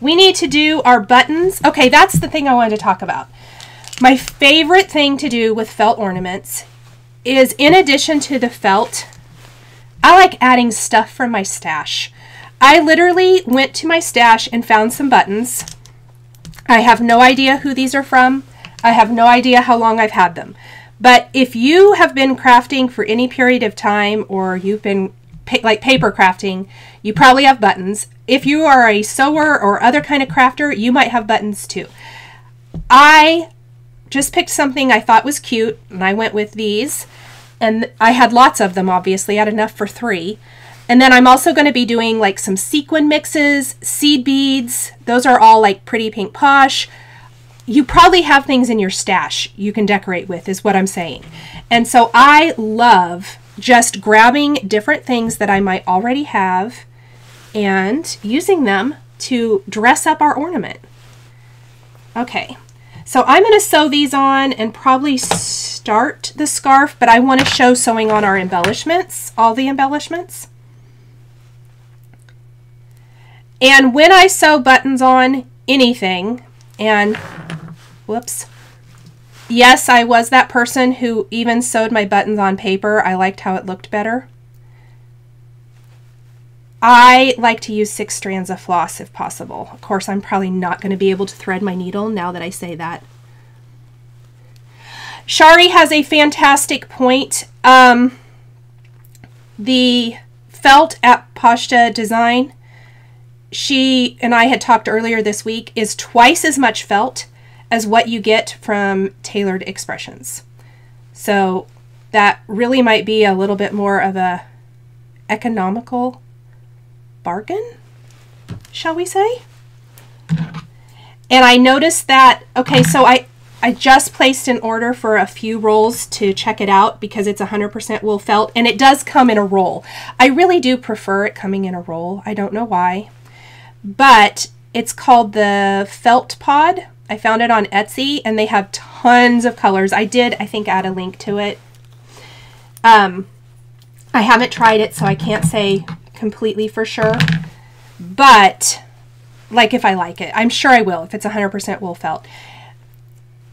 we need to do our buttons. Okay, that's the thing I wanted to talk about. My favorite thing to do with felt ornaments is in addition to the felt, I like adding stuff from my stash. I literally went to my stash and found some buttons. I have no idea who these are from. I have no idea how long I've had them. But if you have been crafting for any period of time or you've been pa like paper crafting, you probably have buttons. If you are a sewer or other kind of crafter, you might have buttons too. I just picked something I thought was cute and I went with these. And I had lots of them, obviously. I had enough for three. And then I'm also going to be doing like some sequin mixes, seed beads. Those are all like pretty pink posh. You probably have things in your stash you can decorate with is what I'm saying. And so I love just grabbing different things that I might already have and using them to dress up our ornament. Okay, so I'm going to sew these on and probably start the scarf, but I want to show sewing on our embellishments, all the embellishments. And when I sew buttons on anything, and whoops, yes, I was that person who even sewed my buttons on paper. I liked how it looked better. I like to use six strands of floss if possible. Of course, I'm probably not going to be able to thread my needle now that I say that. Shari has a fantastic point. Um, the felt at Pashta Design she and I had talked earlier this week, is twice as much felt as what you get from Taylored Expressions. So that really might be a little bit more of a economical bargain, shall we say? And I noticed that, okay, so I, I just placed an order for a few rolls to check it out because it's 100% wool felt and it does come in a roll. I really do prefer it coming in a roll. I don't know why but it's called the Felt Pod. I found it on Etsy and they have tons of colors. I did, I think, add a link to it. Um, I haven't tried it, so I can't say completely for sure. But, like, if I like it, I'm sure I will if it's 100% wool felt.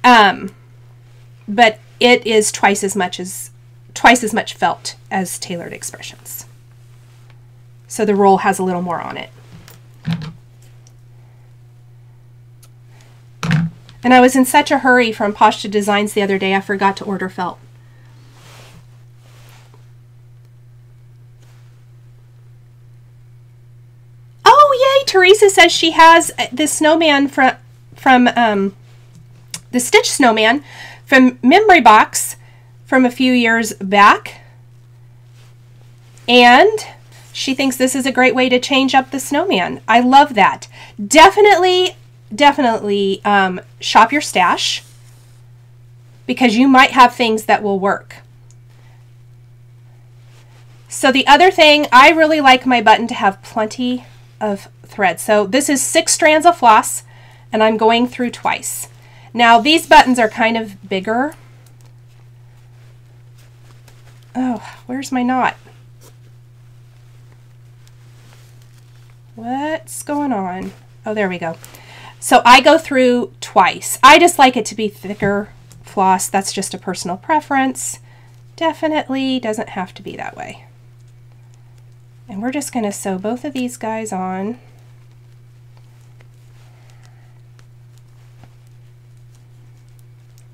Um, but it is twice as much as twice as much felt as Taylored Expressions. So the roll has a little more on it. And I was in such a hurry from Pashta Designs the other day, I forgot to order felt. Oh, yay! Teresa says she has the snowman from, from um, the Stitch Snowman from Memory Box from a few years back. And she thinks this is a great way to change up the snowman. I love that. Definitely, definitely um, shop your stash because you might have things that will work. So the other thing, I really like my button to have plenty of thread. So this is six strands of floss and I'm going through twice. Now these buttons are kind of bigger. Oh, where's my knot? What's going on? Oh, there we go. So I go through twice. I just like it to be thicker floss. That's just a personal preference. Definitely doesn't have to be that way. And we're just going to sew both of these guys on.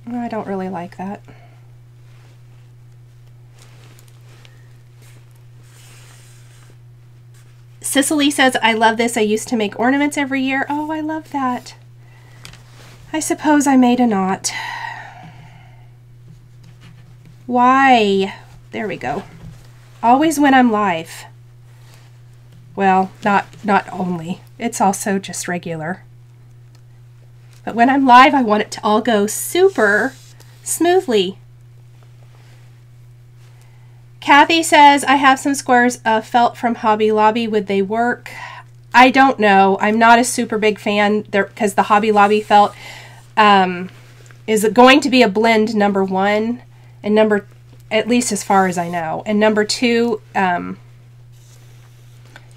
I don't really like that. Cicely says, I love this. I used to make ornaments every year. Oh, I love that. I suppose I made a knot. Why? There we go. Always when I'm live. Well, not not only. It's also just regular. But when I'm live, I want it to all go super smoothly. Kathy says, I have some squares of felt from Hobby Lobby. Would they work? I don't know. I'm not a super big fan there because the Hobby Lobby felt um, is going to be a blend number one and number at least as far as I know. And number two, um,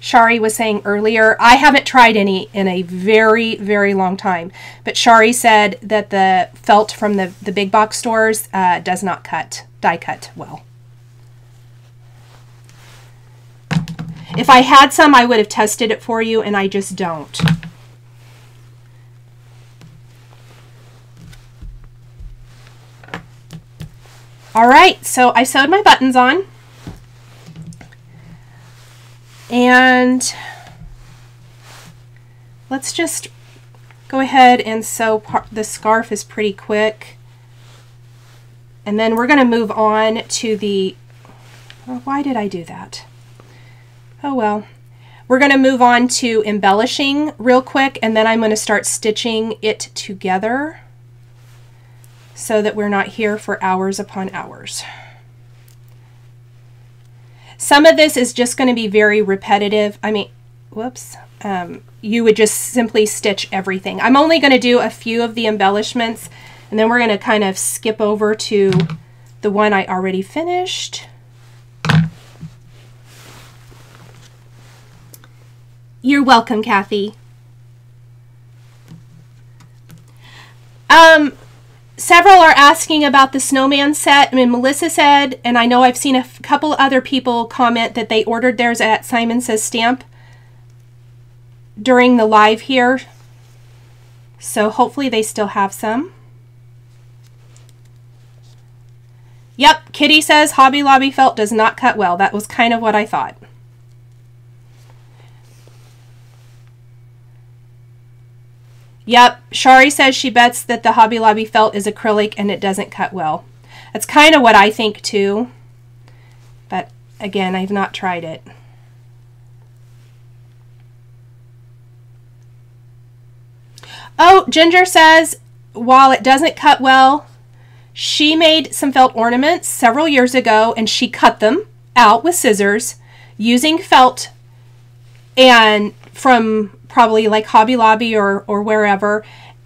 Shari was saying earlier, I haven't tried any in a very, very long time. But Shari said that the felt from the, the big box stores uh, does not cut, die cut well. If I had some, I would have tested it for you, and I just don't. All right, so I sewed my buttons on. And let's just go ahead and sew the scarf is pretty quick. And then we're going to move on to the, well, why did I do that? Oh well. We're going to move on to embellishing real quick and then I'm going to start stitching it together so that we're not here for hours upon hours. Some of this is just going to be very repetitive. I mean, whoops. Um, you would just simply stitch everything. I'm only going to do a few of the embellishments and then we're going to kind of skip over to the one I already finished. You're welcome, Kathy. Um, several are asking about the snowman set. I mean, Melissa said, and I know I've seen a couple other people comment that they ordered theirs at Simon Says Stamp during the live here. So hopefully they still have some. Yep, Kitty says Hobby Lobby felt does not cut well. That was kind of what I thought. Yep, Shari says she bets that the Hobby Lobby felt is acrylic and it doesn't cut well. That's kind of what I think too. But again, I've not tried it. Oh, Ginger says while it doesn't cut well, she made some felt ornaments several years ago and she cut them out with scissors using felt and from probably like Hobby Lobby or, or wherever,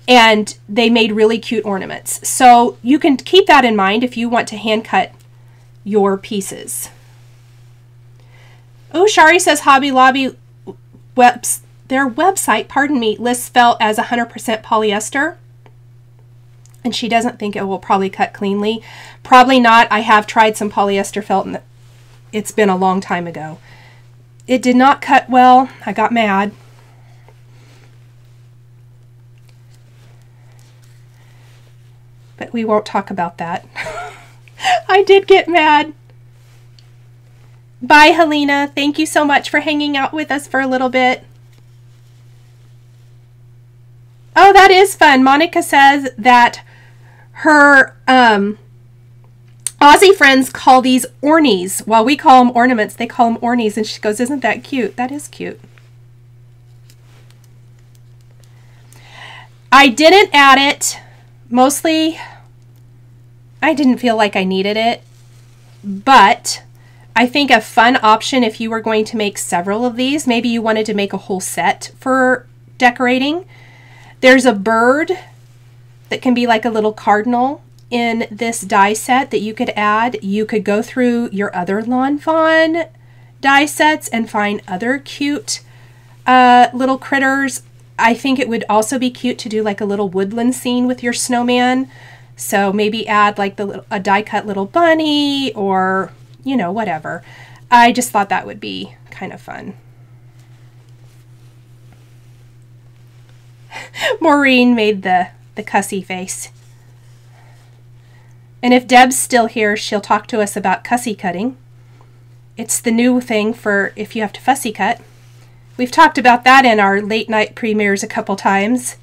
and they made really cute ornaments. So you can keep that in mind if you want to hand cut your pieces. Oh, Shari says Hobby Lobby webs their website, pardon me, lists felt as 100% polyester. And she doesn't think it will probably cut cleanly. Probably not. I have tried some polyester felt and it's been a long time ago. It did not cut well. I got mad. But we won't talk about that. [LAUGHS] I did get mad. Bye, Helena. Thank you so much for hanging out with us for a little bit. Oh, that is fun. Monica says that her um, Aussie friends call these ornies. While we call them ornaments, they call them ornies. And she goes, Isn't that cute? That is cute. I didn't add it mostly I didn't feel like I needed it, but I think a fun option if you were going to make several of these, maybe you wanted to make a whole set for decorating. There's a bird that can be like a little cardinal in this die set that you could add. You could go through your other Lawn Fawn die sets and find other cute uh, little critters. I think it would also be cute to do like a little woodland scene with your snowman. So maybe add like the a die cut little bunny or, you know, whatever. I just thought that would be kind of fun. [LAUGHS] Maureen made the, the cussy face. And if Deb's still here, she'll talk to us about cussy cutting. It's the new thing for if you have to fussy cut. We've talked about that in our late night premieres a couple times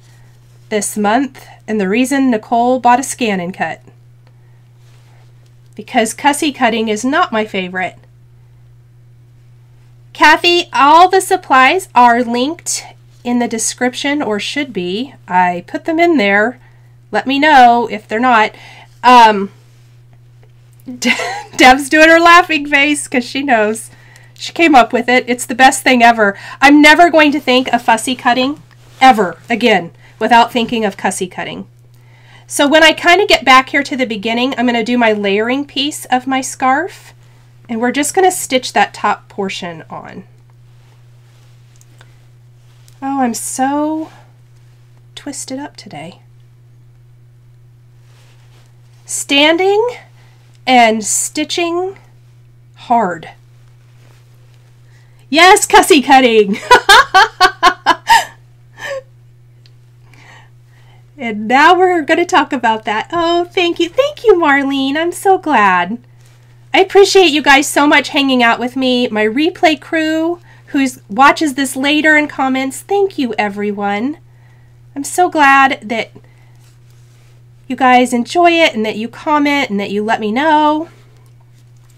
this month. and the reason Nichol bought a ScanNCut. Because cussy cutting is not my favorite. Kathy, all the supplies are linked in the description or should be. I put them in there. Let me know if they're not. Um, [LAUGHS] Deb's doing her laughing face because she knows. She came up with it. It's the best thing ever. I'm never going to think of fussy cutting ever again without thinking of cussy cutting. So when I kind of get back here to the beginning, I'm going to do my layering piece of my scarf. And we're just going to stitch that top portion on. Oh, I'm so twisted up today. Standing and stitching hard. Yes, cussy cutting. and now we're going to talk about that. Oh, thank you. Thank you, Marlene. I'm so glad. I appreciate you guys so much hanging out with me. My replay crew who watches this later and comments, thank you, everyone. I'm so glad that you guys enjoy it and that you comment and that you let me know.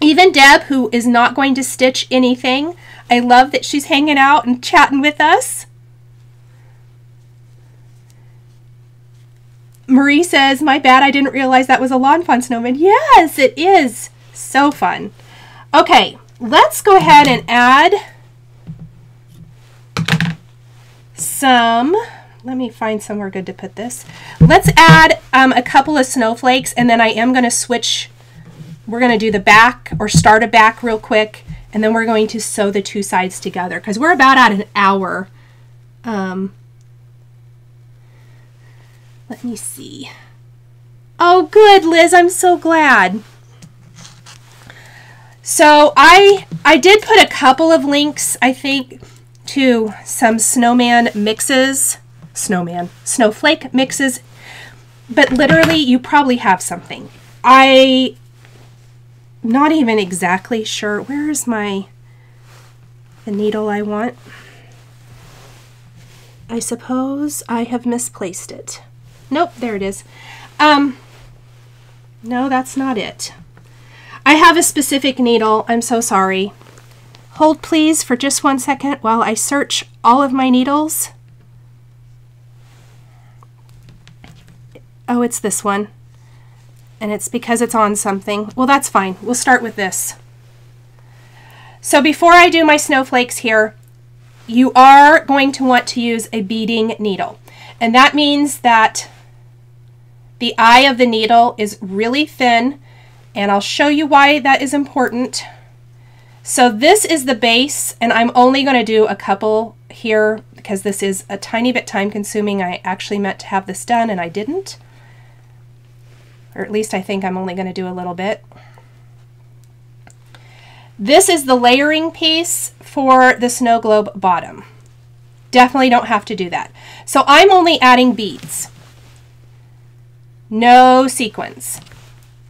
Even Deb, who is not going to stitch anything, I love that she's hanging out and chatting with us. Marie says, My bad, I didn't realize that was a Lawn Fawn snowman. Yes, it is. So fun. Okay, let's go ahead and add some, let me find somewhere good to put this. Let's add um, a couple of snowflakes and then I am going to switch, we're going to do the back or start a back real quick and then we're going to sew the two sides together because we're about at an hour. Um, let me see. Oh, good, Liz. I'm so glad. So I I did put a couple of links, I think, to some snowman mixes, snowman, snowflake mixes, but literally you probably have something. I not even exactly sure. Where is my the needle I want? I suppose I have misplaced it. Nope, there it is. Um, no, that's not it. I have a specific needle. I'm so sorry. Hold please for just one second while I search all of my needles. Oh, it's this one. And it's because it's on something. Well, that's fine. We'll start with this. So before I do my snowflakes here, you are going to want to use a beading needle. And that means that the eye of the needle is really thin, and I'll show you why that is important so this is the base, and I'm only going to do a couple here because this is a tiny bit time consuming. I actually meant to have this done and I didn't. Or at least I think I'm only going to do a little bit. This is the layering piece for the snow globe bottom. Definitely don't have to do that. So I'm only adding beads. No sequins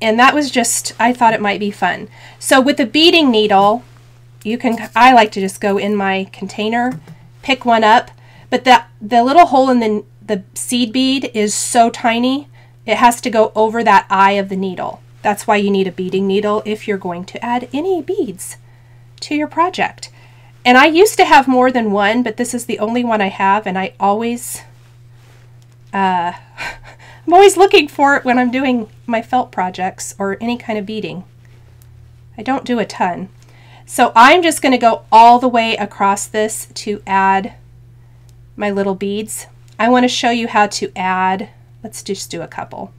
and that was just, I thought it might be fun. So with the beading needle, you can, I like to just go in my container, pick one up, but the, the little hole in the, the seed bead is so tiny, it has to go over that eye of the needle. That's why you need a beading needle if you're going to add any beads to your project. And I used to have more than one, but this is the only one I have, and I always, uh, [LAUGHS] I'm always looking for it when I'm doing my felt projects or any kind of beading. I don't do a ton. So I'm just going to go all the way across this to add my little beads. I want to show you how to add, let's just do a couple.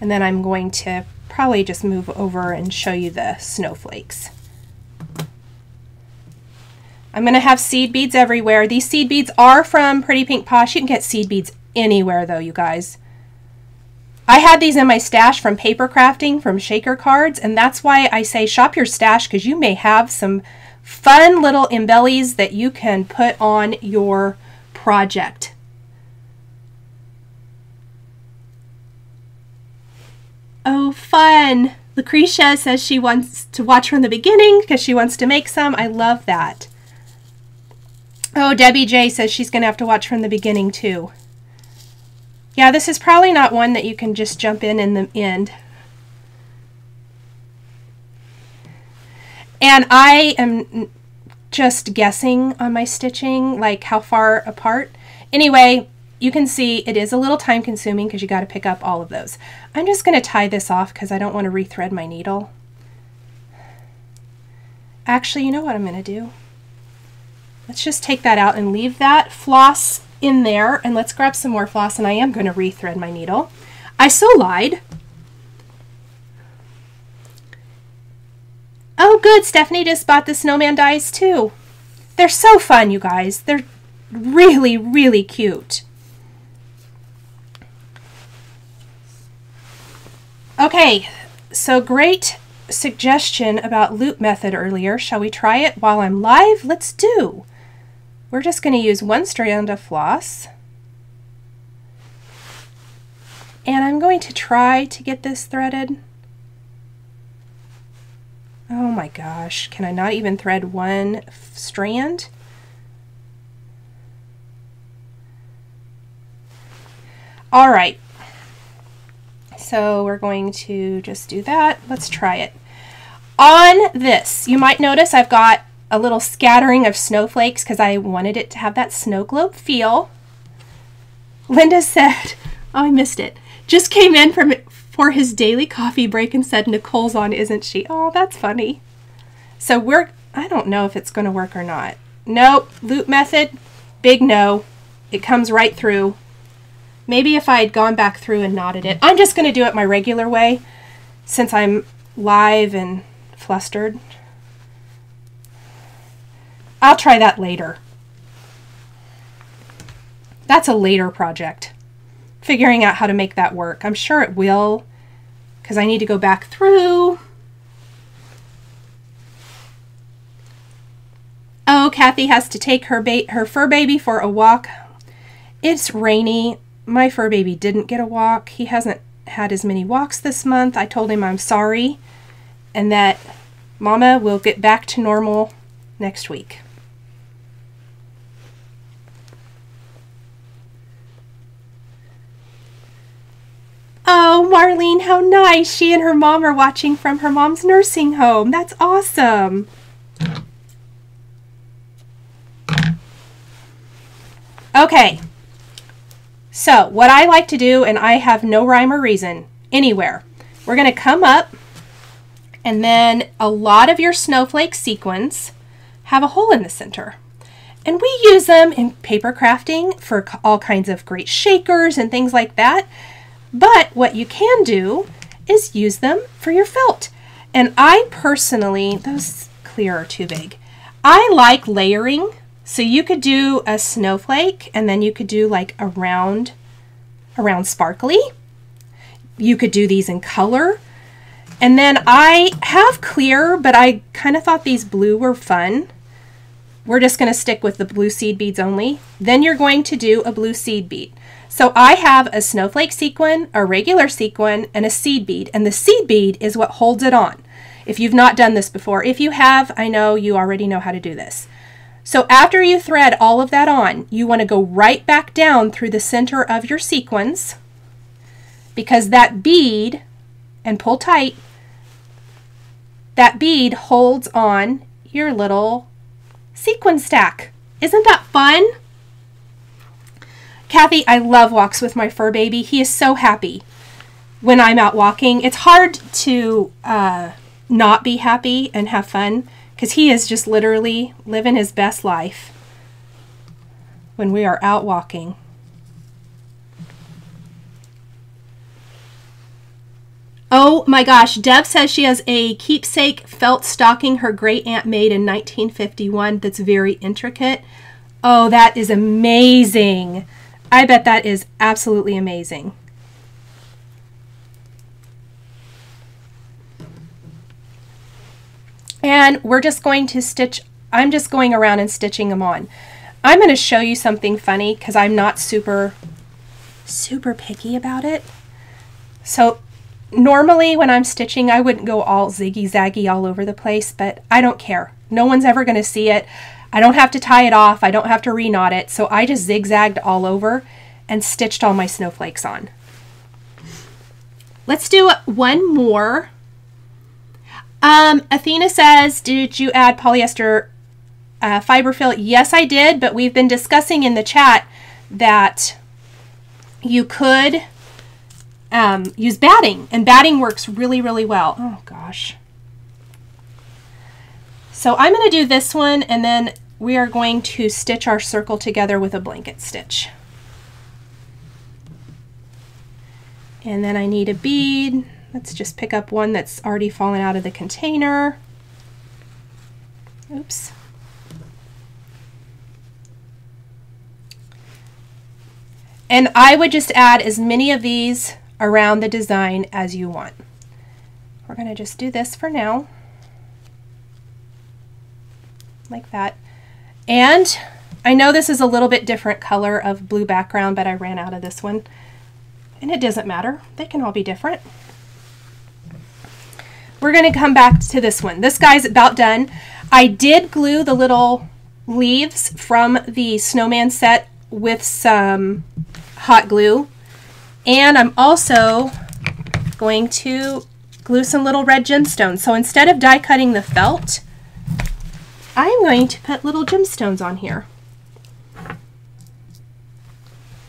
And then I'm going to probably just move over and show you the snowflakes. I'm going to have seed beads everywhere. These seed beads are from Pretty Pink Posh. You can get seed beads anywhere though, you guys. I had these in my stash from paper crafting from shaker cards, and that's why I say shop your stash because you may have some fun little embellies that you can put on your project. Oh, fun! Lucretia says she wants to watch from the beginning because she wants to make some. I love that. Oh, Debbie J says she's going to have to watch from the beginning too. Yeah, this is probably not one that you can just jump in in the end. And I am just guessing on my stitching, like how far apart. Anyway, you can see it is a little time consuming because you got to pick up all of those. I'm just going to tie this off because I don't want to rethread my needle. Actually, you know what I'm going to do? Let's just take that out and leave that floss in there and let's grab some more floss and I am going to rethread my needle. I so lied. Oh good, Stephanie just bought the snowman dies too. They're so fun, you guys. They're really, really cute. Okay, so great suggestion about loop method earlier. Shall we try it while I'm live? Let's do. We're just going to use one strand of floss. And I'm going to try to get this threaded. Oh my gosh, can I not even thread one strand? All right, so we're going to just do that. Let's try it. On this, you might notice I've got a little scattering of snowflakes because I wanted it to have that snow globe feel. Linda said, [LAUGHS] oh, I missed it, just came in from for his daily coffee break and said, Nichol's on, isn't she? Oh, that's funny. So we're, I don't know if it's going to work or not. Nope, loop method, big no. It comes right through. Maybe if I had gone back through and knotted it. I'm just going to do it my regular way since I'm live and flustered. I'll try that later. That's a later project. Figuring out how to make that work. I'm sure it will because I need to go back through. Oh, Kathy has to take her, her fur baby for a walk. It's rainy. My fur baby didn't get a walk. He hasn't had as many walks this month. I told him I'm sorry and that Mama will get back to normal next week. Oh, Marlene, how nice. She and her mom are watching from her mom's nursing home. That's awesome. Okay. So, what I like to do, and I have no rhyme or reason anywhere, we're going to come up, and then a lot of your snowflake sequins have a hole in the center. And we use them in paper crafting for all kinds of great shakers and things like that. But what you can do is use them for your felt. And I personally, those clear are too big. I like layering. So you could do a snowflake and then you could do like a round, a round sparkly. You could do these in color. And then I have clear, but I kind of thought these blue were fun. We're just going to stick with the blue seed beads only. Then you're going to do a blue seed bead. So I have a snowflake sequin, a regular sequin, and a seed bead. And the seed bead is what holds it on. If you've not done this before, if you have, I know you already know how to do this. So after you thread all of that on, you want to go right back down through the center of your sequins because that bead, and pull tight, that bead holds on your little sequin stack. Isn't that fun? Kathy, I love walks with my fur baby. He is so happy when I'm out walking. It's hard to uh, not be happy and have fun because he is just literally living his best life when we are out walking. Oh my gosh, Deb says she has a keepsake felt stocking her great aunt made in 1951 that's very intricate. Oh, that is amazing. I bet that is absolutely amazing. And we're just going to stitch, I'm just going around and stitching them on. I'm going to show you something funny because I'm not super, super picky about it. So normally when I'm stitching, I wouldn't go all ziggy zaggy all over the place, but I don't care. No one's ever going to see it. I don't have to tie it off. I don't have to re-knot it. So I just zigzagged all over and stitched all my snowflakes on. Let's do one more. Um, Athena says, did you add polyester uh, fiber fill? Yes, I did, but we've been discussing in the chat that you could um, use batting, and batting works really, really well. Oh, gosh. So I'm going to do this one, and then we are going to stitch our circle together with a blanket stitch. And then I need a bead. Let's just pick up one that's already fallen out of the container. Oops. And I would just add as many of these around the design as you want. We're going to just do this for now. Like that. And I know this is a little bit different color of blue background, but I ran out of this one. And it doesn't matter. They can all be different. We're going to come back to this one. This guy's about done. I did glue the little leaves from the snowman set with some hot glue. And I'm also going to glue some little red gemstones. So instead of die cutting the felt, I'm going to put little gemstones on here.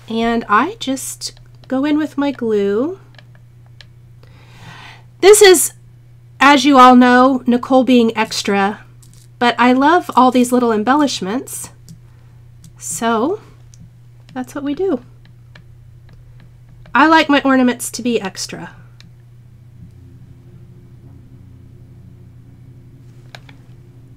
And I just go in with my glue. This is, as you all know, Nichol being extra, but I love all these little embellishments. So that's what we do. I like my ornaments to be extra.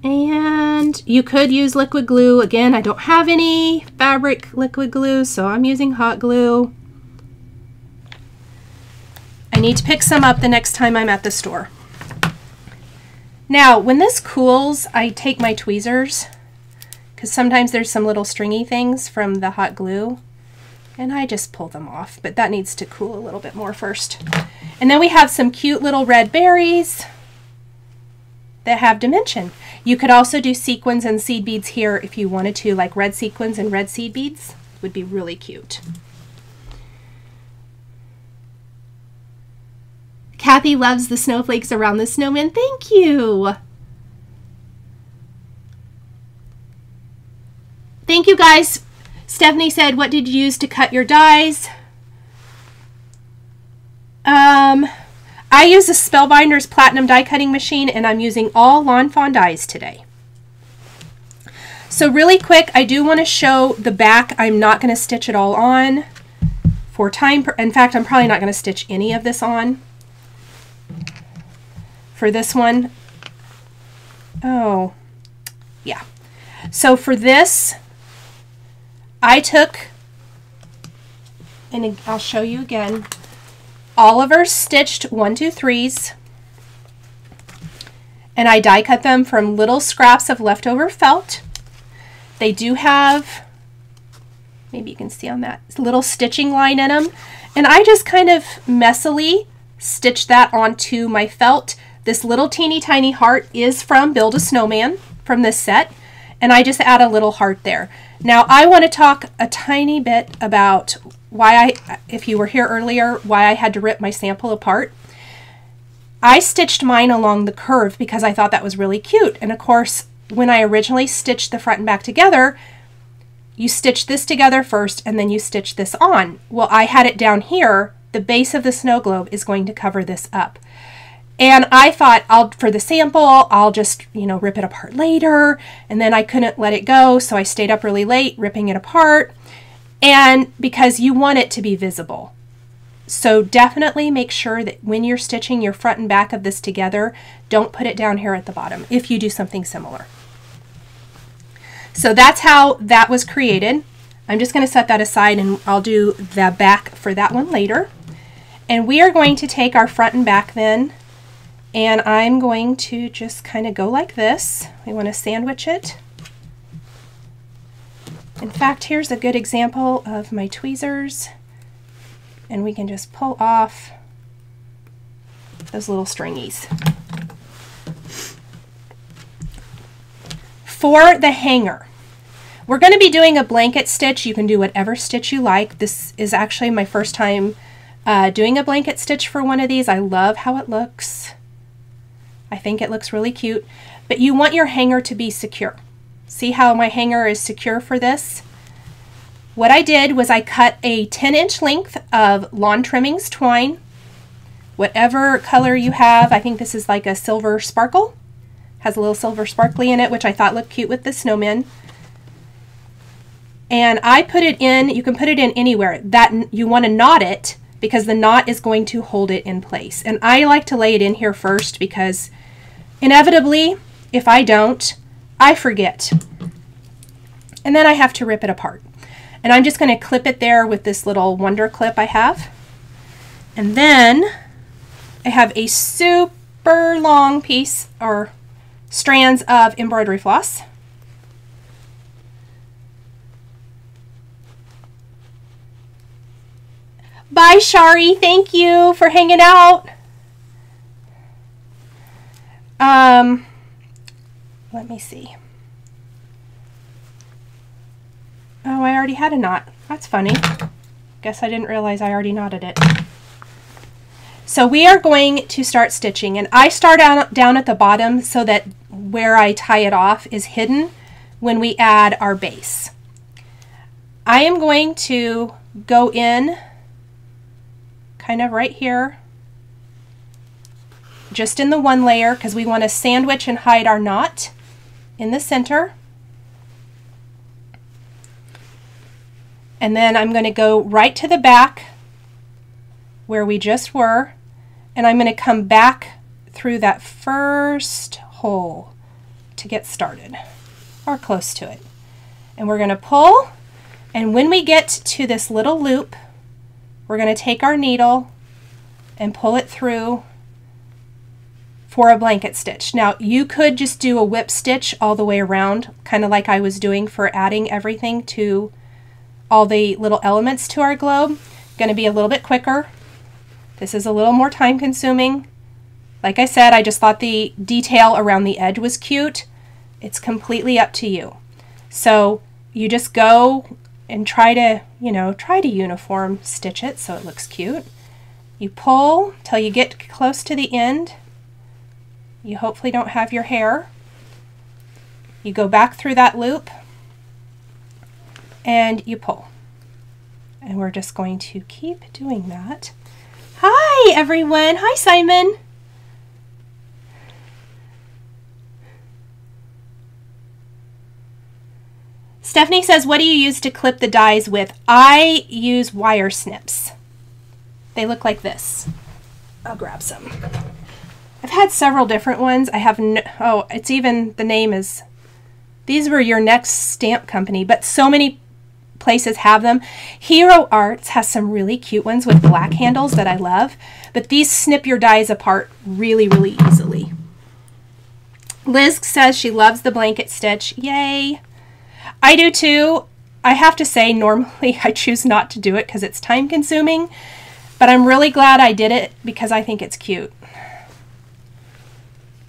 And you could use liquid glue. Again, I don't have any fabric liquid glue, so I'm using hot glue. I need to pick some up the next time I'm at the store. Now, when this cools, I take my tweezers because sometimes there's some little stringy things from the hot glue and I just pull them off, but that needs to cool a little bit more first. And then we have some cute little red berries that have dimension. You could also do sequins and seed beads here if you wanted to, like red sequins and red seed beads would be really cute. Kathy loves the snowflakes around the snowman. Thank you. Thank you guys Stephanie said, what did you use to cut your dies? Um, I use a Spellbinders Platinum die cutting machine and I'm using all Lawn Fawn dies today. So really quick, I do want to show the back. I'm not going to stitch it all on for time. In fact, I'm probably not going to stitch any of this on for this one. Oh, yeah. So for this, I took, and I'll show you again, Oliver stitched one, two, threes, and I die cut them from little scraps of leftover felt. They do have, maybe you can see on that, little stitching line in them. And I just kind of messily stitched that onto my felt. This little teeny tiny heart is from Build a Snowman from this set. And I just add a little heart there. Now I want to talk a tiny bit about why I, if you were here earlier, why I had to rip my sample apart. I stitched mine along the curve because I thought that was really cute. And of course, when I originally stitched the front and back together, you stitch this together first and then you stitch this on. Well, I had it down here. The base of the snow globe is going to cover this up. And I thought I'll for the sample, I'll just, you know, rip it apart later. And then I couldn't let it go, so I stayed up really late ripping it apart. And because you want it to be visible. So definitely make sure that when you're stitching your front and back of this together, don't put it down here at the bottom if you do something similar. So that's how that was created. I'm just going to set that aside and I'll do the back for that one later. And we are going to take our front and back then and I'm going to just kind of go like this. We want to sandwich it. In fact, here's a good example of my tweezers. And we can just pull off those little stringies. For the hanger, We're going to be doing a blanket stitch. You can do whatever stitch you like. This is actually my first time uh, doing a blanket stitch for one of these. I love how it looks. I think it looks really cute. But you want your hanger to be secure. See how my hanger is secure for this? What I did was I cut a 10 inch length of lawn trimmings twine. Whatever color you have, I think this is like a silver sparkle. Has a little silver sparkly in it, which I thought looked cute with the snowman. And I put it in, you can put it in anywhere. That You want to knot it because the knot is going to hold it in place. And I like to lay it in here first because inevitably, if I don't, I forget. And then I have to rip it apart. And I'm just going to clip it there with this little wonder clip I have. And then I have a super long piece or strands of embroidery floss. Bye, Shari. Thank you for hanging out. Um, let me see. Oh, I already had a knot. That's funny. Guess I didn't realize I already knotted it. So we are going to start stitching and I start down, down at the bottom so that where I tie it off is hidden when we add our base. I am going to go in kind of right here just in the one layer because we want to sandwich and hide our knot in the center. And then I'm going to go right to the back where we just were and I'm going to come back through that first hole to get started or close to it. And we're going to pull and when we get to this little loop we're going to take our needle and pull it through for a blanket stitch. Now you could just do a whip stitch all the way around kind of like I was doing for adding everything to all the little elements to our globe. Going to be a little bit quicker this is a little more time consuming. Like I said, I just thought the detail around the edge was cute. It's completely up to you. So you just go and try to, you know, try to uniform stitch it so it looks cute. You pull till you get close to the end. You hopefully don't have your hair. You go back through that loop and you pull. And we're just going to keep doing that. Hi, everyone. Hi, Simon. Stephanie says, what do you use to clip the dies with? I use wire snips. They look like this. I'll grab some. I've had several different ones. I have no, oh, it's even, the name is, these were your next stamp company, but so many places have them. Hero Arts has some really cute ones with black handles that I love, but these snip your dies apart really, really easily. Liz says she loves the blanket stitch. Yay! I do too. I have to say, normally [LAUGHS] I choose not to do it because it's time consuming, but I'm really glad I did it because I think it's cute.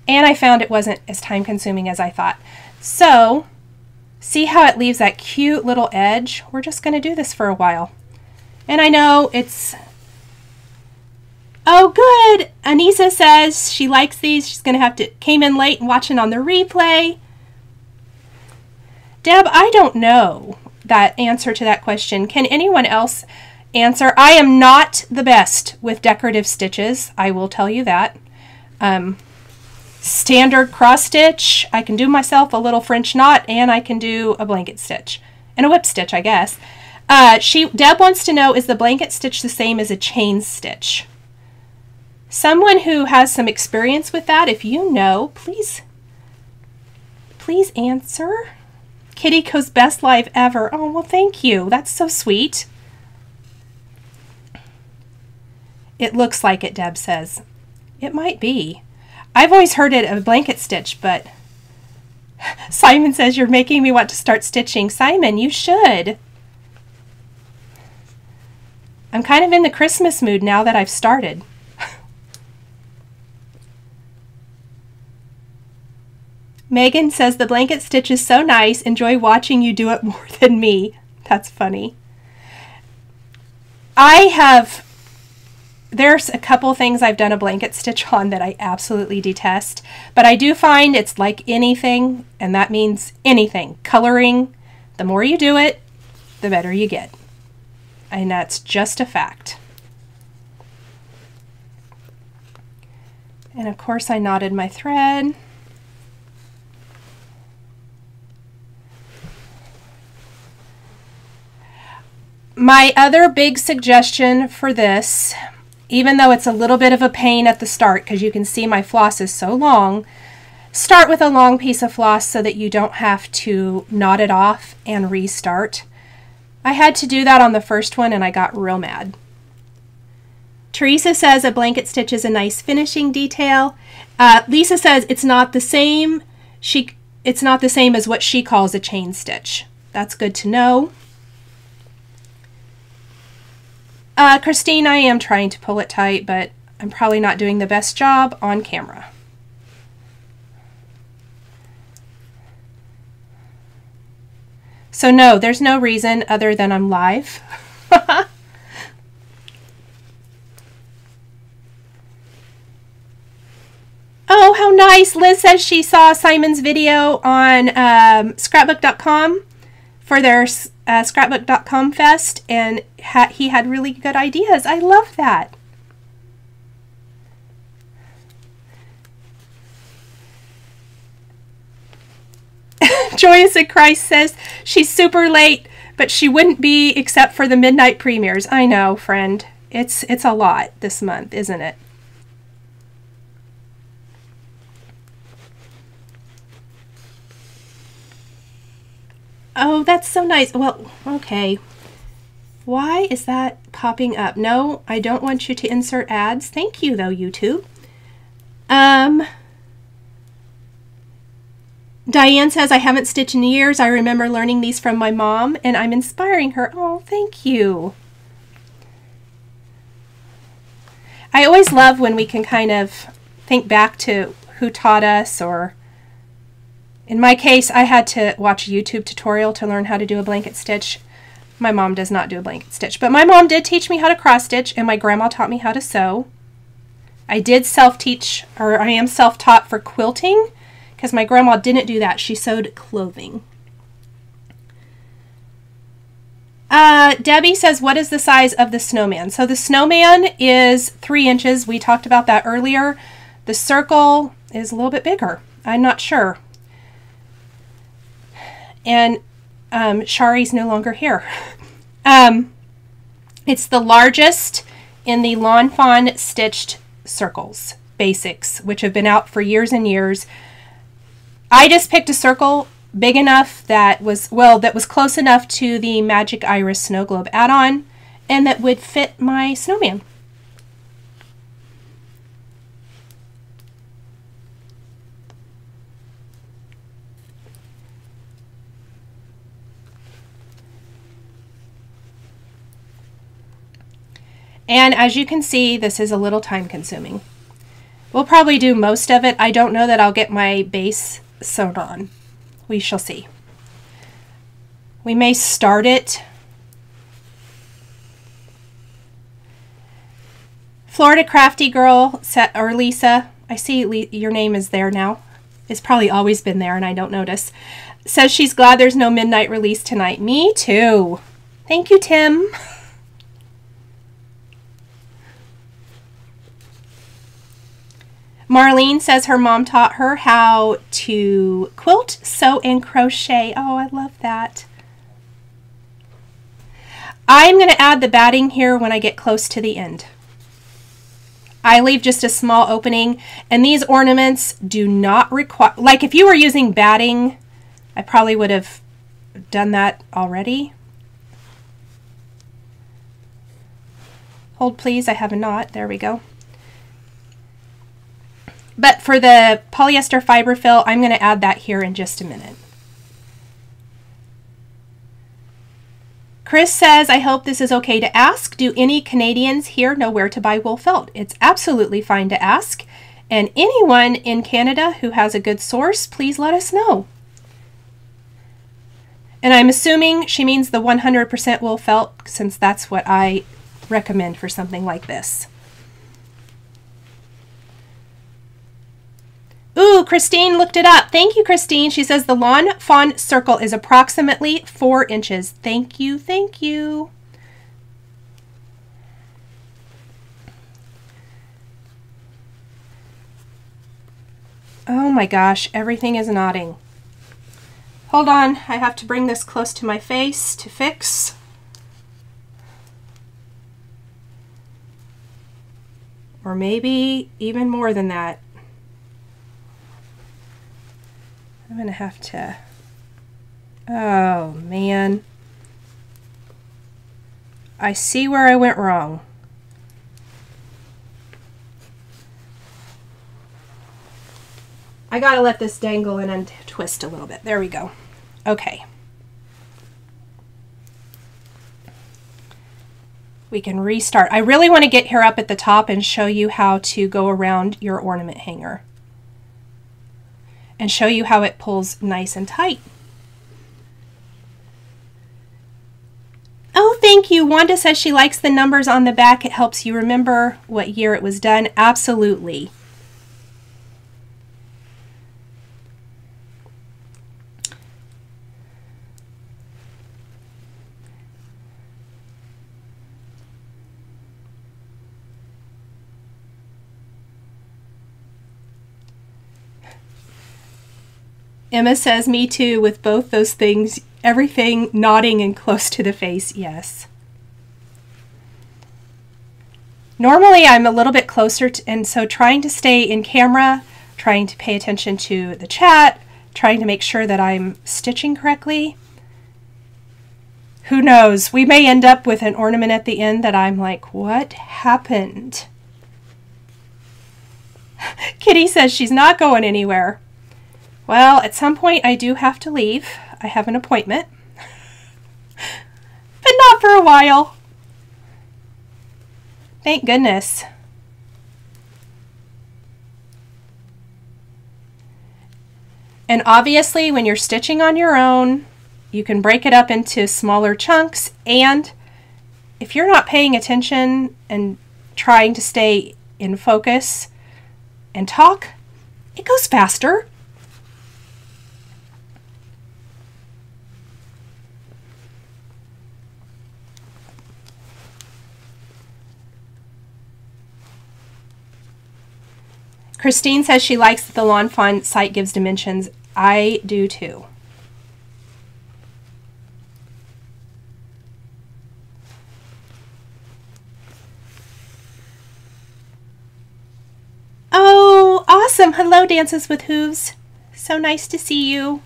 And I found it wasn't as time consuming as I thought. So, See how it leaves that cute little edge? We're just going to do this for a while. And I know it's... Oh, good! Anissa says she likes these. She's going to have to... Came in late and watching on the replay. Deb, I don't know that answer to that question. Can anyone else answer? I am not the best with decorative stitches. I will tell you that. Um, standard cross stitch. I can do myself a little French knot and I can do a blanket stitch and a whip stitch, I guess. Uh, she Deb wants to know, is the blanket stitch the same as a chain stitch? Someone who has some experience with that, if you know, please, please answer. Kitty goes best live ever. Oh, well, thank you. That's so sweet. It looks like it, Deb says. It might be. I've always heard it a blanket stitch, but [LAUGHS] Simon says you're making me want to start stitching. Simon, you should. I'm kind of in the Christmas mood now that I've started. Megan says the blanket stitch is so nice. Enjoy watching you do it [LAUGHS] more than me. That's funny. I have there's a couple things I've done a blanket stitch on that I absolutely detest, but I do find it's like anything, and that means anything. Coloring, the more you do it, the better you get. And that's just a fact. And of course I knotted my thread. My other big suggestion for this, even though it's a little bit of a pain at the start because you can see my floss is so long, start with a long piece of floss so that you don't have to knot it off and restart. I had to do that on the first one and I got real mad. Teresa says a blanket stitch is a nice finishing detail. Uh, Lisa says it's not the same. She it's not the same as what she calls a chain stitch. That's good to know. Uh, Christine, I am trying to pull it tight, but I'm probably not doing the best job on camera. So no, there's no reason other than I'm live. [LAUGHS] oh, how nice. Liz says she saw Simon's video on um, scrapbook.com for their uh, scrapbook.com fest and ha he had really good ideas. I love that. [LAUGHS] Joyous in Christ says she's super late, but she wouldn't be except for the midnight premieres. I know, friend. It's it's a lot this month, isn't it? Oh, that's so nice. Well, okay. Why is that popping up? No, I don't want you to insert ads. Thank you, though, YouTube. Um, Diane says, I haven't stitched in years. I remember learning these from my mom, and I'm inspiring her. Oh, thank you. I always love when we can kind of think back to who taught us or in my case, I had to watch a YouTube tutorial to learn how to do a blanket stitch. My mom does not do a blanket stitch, but my mom did teach me how to cross stitch and my grandma taught me how to sew. I did self-teach, or I am self-taught for quilting because my grandma didn't do that. She sewed clothing. Uh, Debbie says, what is the size of the snowman? So the snowman is three inches. We talked about that earlier. The circle is a little bit bigger. I'm not sure and um, Shari's no longer here. [LAUGHS] um, it's the largest in the Lawn Fawn stitched circles basics, which have been out for years and years. I just picked a circle big enough that was, well, that was close enough to the Magic Iris Snow Globe add-on and that would fit my snowman. And as you can see, this is a little time consuming. We'll probably do most of it. I don't know that I'll get my base sewn on. We shall see. We may start it. Florida Crafty Girl, or Lisa, I see your name is there now. It's probably always been there and I don't notice. Says she's glad there's no midnight release tonight. Me too. Thank you, Tim. [LAUGHS] Marlene says her mom taught her how to quilt, sew, and crochet. Oh, I love that. I'm going to add the batting here when I get close to the end. I leave just a small opening, and these ornaments do not require, like if you were using batting, I probably would have done that already. Hold please, I have a knot. There we go. But for the polyester fiber fill, I'm going to add that here in just a minute. Chris says, I hope this is okay to ask. Do any Canadians here know where to buy wool felt? It's absolutely fine to ask. And anyone in Canada who has a good source, please let us know. And I'm assuming she means the 100% wool felt since that's what I recommend for something like this. Ooh, Christine looked it up. Thank you, Christine. She says the Lawn Fawn circle is approximately four inches. Thank you, thank you. Oh my gosh, everything is nodding. Hold on, I have to bring this close to my face to fix. Or maybe even more than that. I'm going to have to... Oh, man. I see where I went wrong. I gotta let this dangle and untwist a little bit. There we go. Okay. We can restart. I really want to get here up at the top and show you how to go around your ornament hanger. And show you how it pulls nice and tight. Oh, thank you. Wanda says she likes the numbers on the back. It helps you remember what year it was done. Absolutely. Emma says, Me too, with both those things, everything nodding and close to the face, yes. Normally, I'm a little bit closer, to, and so trying to stay in camera, trying to pay attention to the chat, trying to make sure that I'm stitching correctly. Who knows? We may end up with an ornament at the end that I'm like, what happened? [LAUGHS] Kitty says she's not going anywhere. Well, at some point I do have to leave. I have an appointment. [LAUGHS] but not for a while. Thank goodness. And obviously, when you're stitching on your own, you can break it up into smaller chunks. And if you're not paying attention and trying to stay in focus and talk, it goes faster. Christine says she likes that the Lawn Fawn site gives dimensions. I do too. Oh, awesome. Hello, Dances with Hooves. So nice to see you.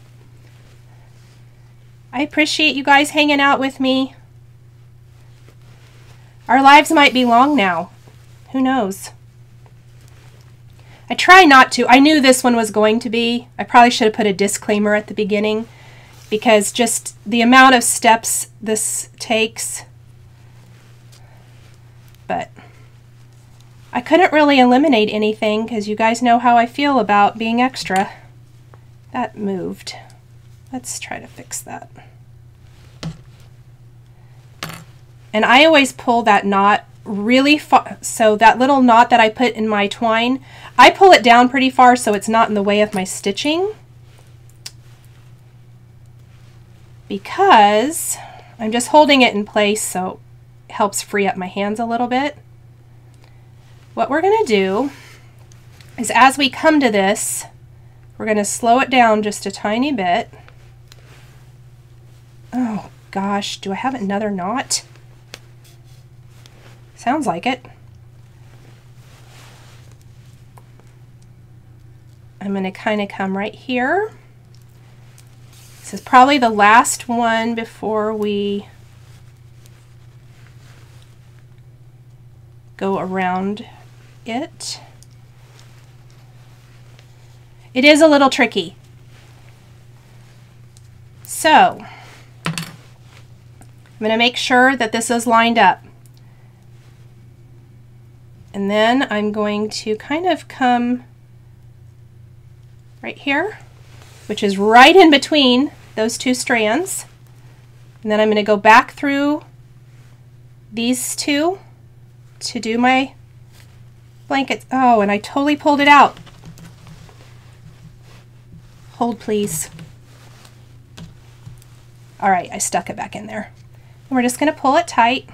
I appreciate you guys hanging out with me. Our lives might be long now. Who knows? I try not to. I knew this one was going to be. I probably should have put a disclaimer at the beginning because just the amount of steps this takes. But I couldn't really eliminate anything because you guys know how I feel about being extra. That moved. Let's try to fix that. And I always pull that knot really far. So that little knot that I put in my twine, I pull it down pretty far so it's not in the way of my stitching. Because I'm just holding it in place so it helps free up my hands a little bit. What we're going to do is as we come to this, we're going to slow it down just a tiny bit. Oh gosh, do I have another knot? Sounds like it. I'm going to kind of come right here. This is probably the last one before we go around it. It is a little tricky. So, I'm going to make sure that this is lined up. And then I'm going to kind of come right here, which is right in between those two strands. And then I'm going to go back through these two to do my blankets. Oh, and I totally pulled it out. Hold, please. All right, I stuck it back in there. And we're just going to pull it tight.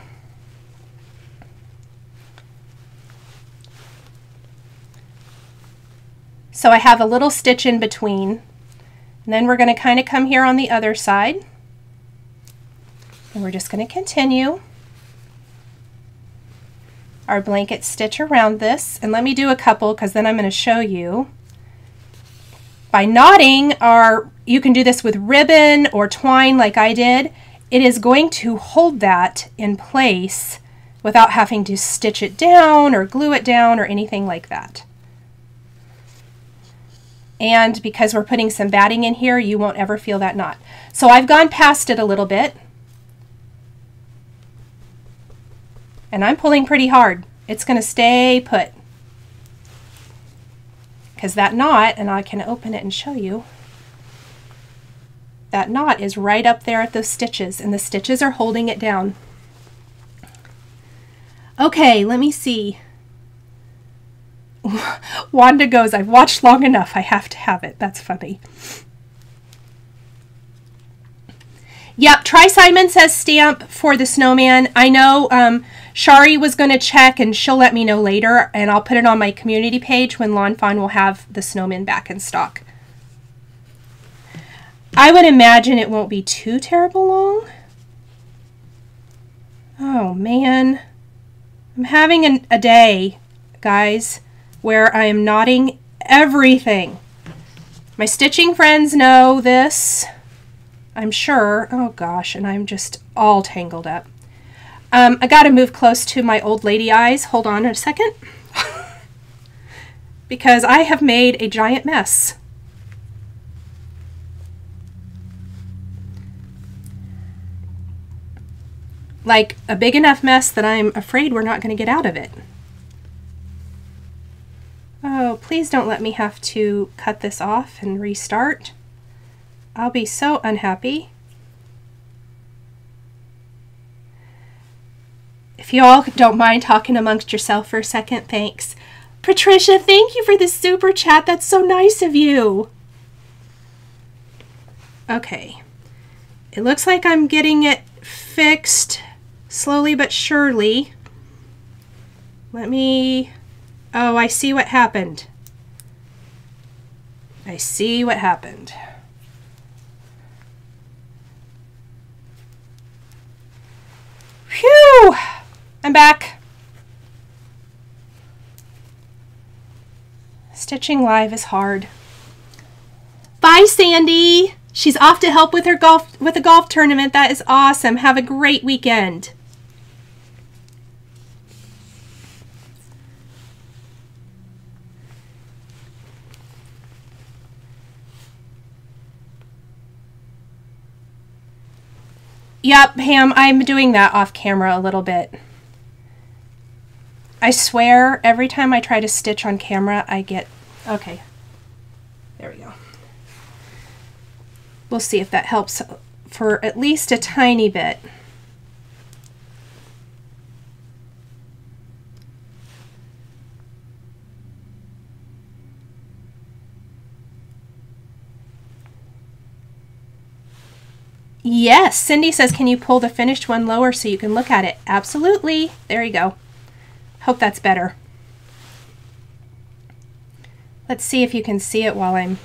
So I have a little stitch in between. And then we're going to kind of come here on the other side. And we're just going to continue our blanket stitch around this. And let me do a couple because then I'm going to show you. By knotting our, you can do this with ribbon or twine like I did, it is going to hold that in place without having to stitch it down or glue it down or anything like that. And because we're putting some batting in here, you won't ever feel that knot. So I've gone past it a little bit. And I'm pulling pretty hard. It's going to stay put. Because that knot, and I can open it and show you, that knot is right up there at those stitches, and the stitches are holding it down. Okay, let me see. Wanda goes, I've watched long enough. I have to have it. That's funny. Yep, try Simon Says Stamp for the snowman. I know um, Shari was going to check and she'll let me know later, and I'll put it on my community page when Lawn Fawn will have the snowman back in stock. I would imagine it won't be too terrible long. Oh man. I'm having an, a day, guys where I am knotting everything. My stitching friends know this, I'm sure. Oh gosh, and I'm just all tangled up. Um, I got to move close to my old lady eyes. Hold on a second. [LAUGHS] because I have made a giant mess. Like a big enough mess that I'm afraid we're not going to get out of it. Oh, please don't let me have to cut this off and restart. I'll be so unhappy. If you all don't mind talking amongst yourself for a second, thanks. Patricia, thank you for the super chat. That's so nice of you. Okay. It looks like I'm getting it fixed slowly but surely. Let me Oh, I see what happened. I see what happened. Phew! I'm back. Stitching live is hard. Bye, Sandy. She's off to help with her golf with a golf tournament. That is awesome. Have a great weekend. Yep, Pam, I'm doing that off camera a little bit. I swear, every time I try to stitch on camera, I get... Okay. There we go. We'll see if that helps for at least a tiny bit. Yes, Cindy says, can you pull the finished one lower so you can look at it? Absolutely. There you go. Hope that's better. Let's see if you can see it while I'm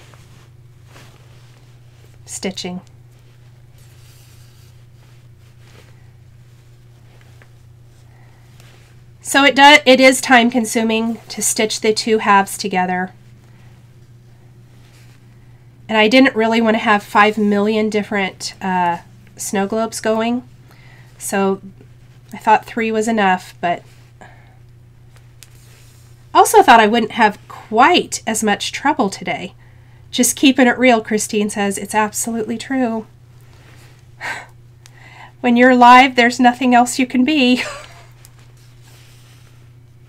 stitching. So it does it is time consuming to stitch the two halves together. And I didn't really want to have 5 million different uh, snow globes going. So I thought three was enough, but also thought I wouldn't have quite as much trouble today. Just keeping it real, Christine says. It's absolutely true. [SIGHS] When you're live, there's nothing else you can be.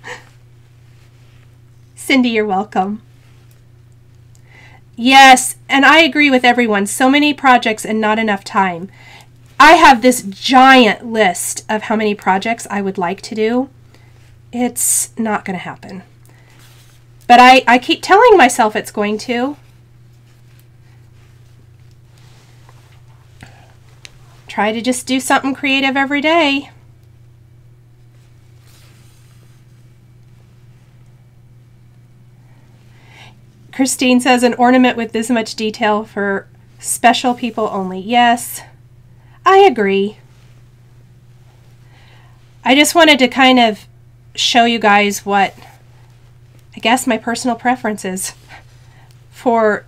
[LAUGHS] Cindy, you're welcome. Yes, and I agree with everyone. So many projects and not enough time. I have this giant list of how many projects I would like to do. It's not going to happen. But I, I keep telling myself it's going to. Try to just do something creative every day. Christine says an ornament with this much detail for special people only. Yes, I agree. I just wanted to kind of show you guys what I guess my personal preferences for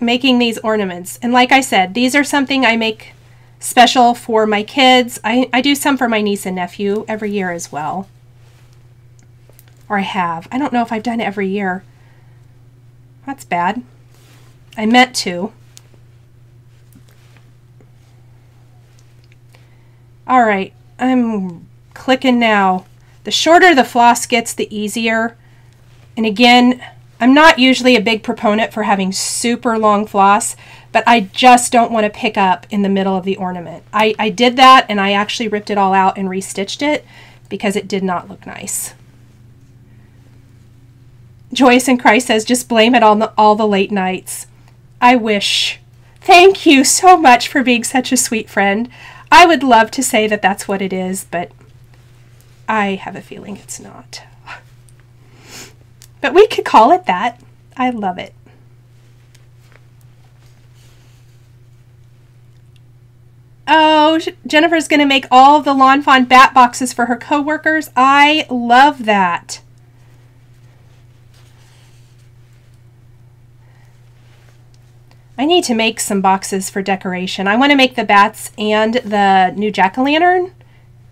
making these ornaments. And like I said, these are something I make special for my kids. I, I do some for my niece and nephew every year as well. Or I have. I don't know if I've done it every year. That's bad. I meant to. All right, I'm clicking now. The shorter the floss gets, the easier. And again, I'm not usually a big proponent for having super long floss, but I just don't want to pick up in the middle of the ornament. I, I did that and I actually ripped it all out and restitched it because it did not look nice. Joys in Christ says, just blame it on the, all the late nights. I wish. Thank you so much for being such a sweet friend. I would love to say that that's what it is, but I have a feeling it's not. But we could call it that. I love it. Oh, Jennifer's going to make all the Lawn Fawn bat boxes for her coworkers. I love that. I need to make some boxes for decoration. I want to make the bats and the new jack-o'-lantern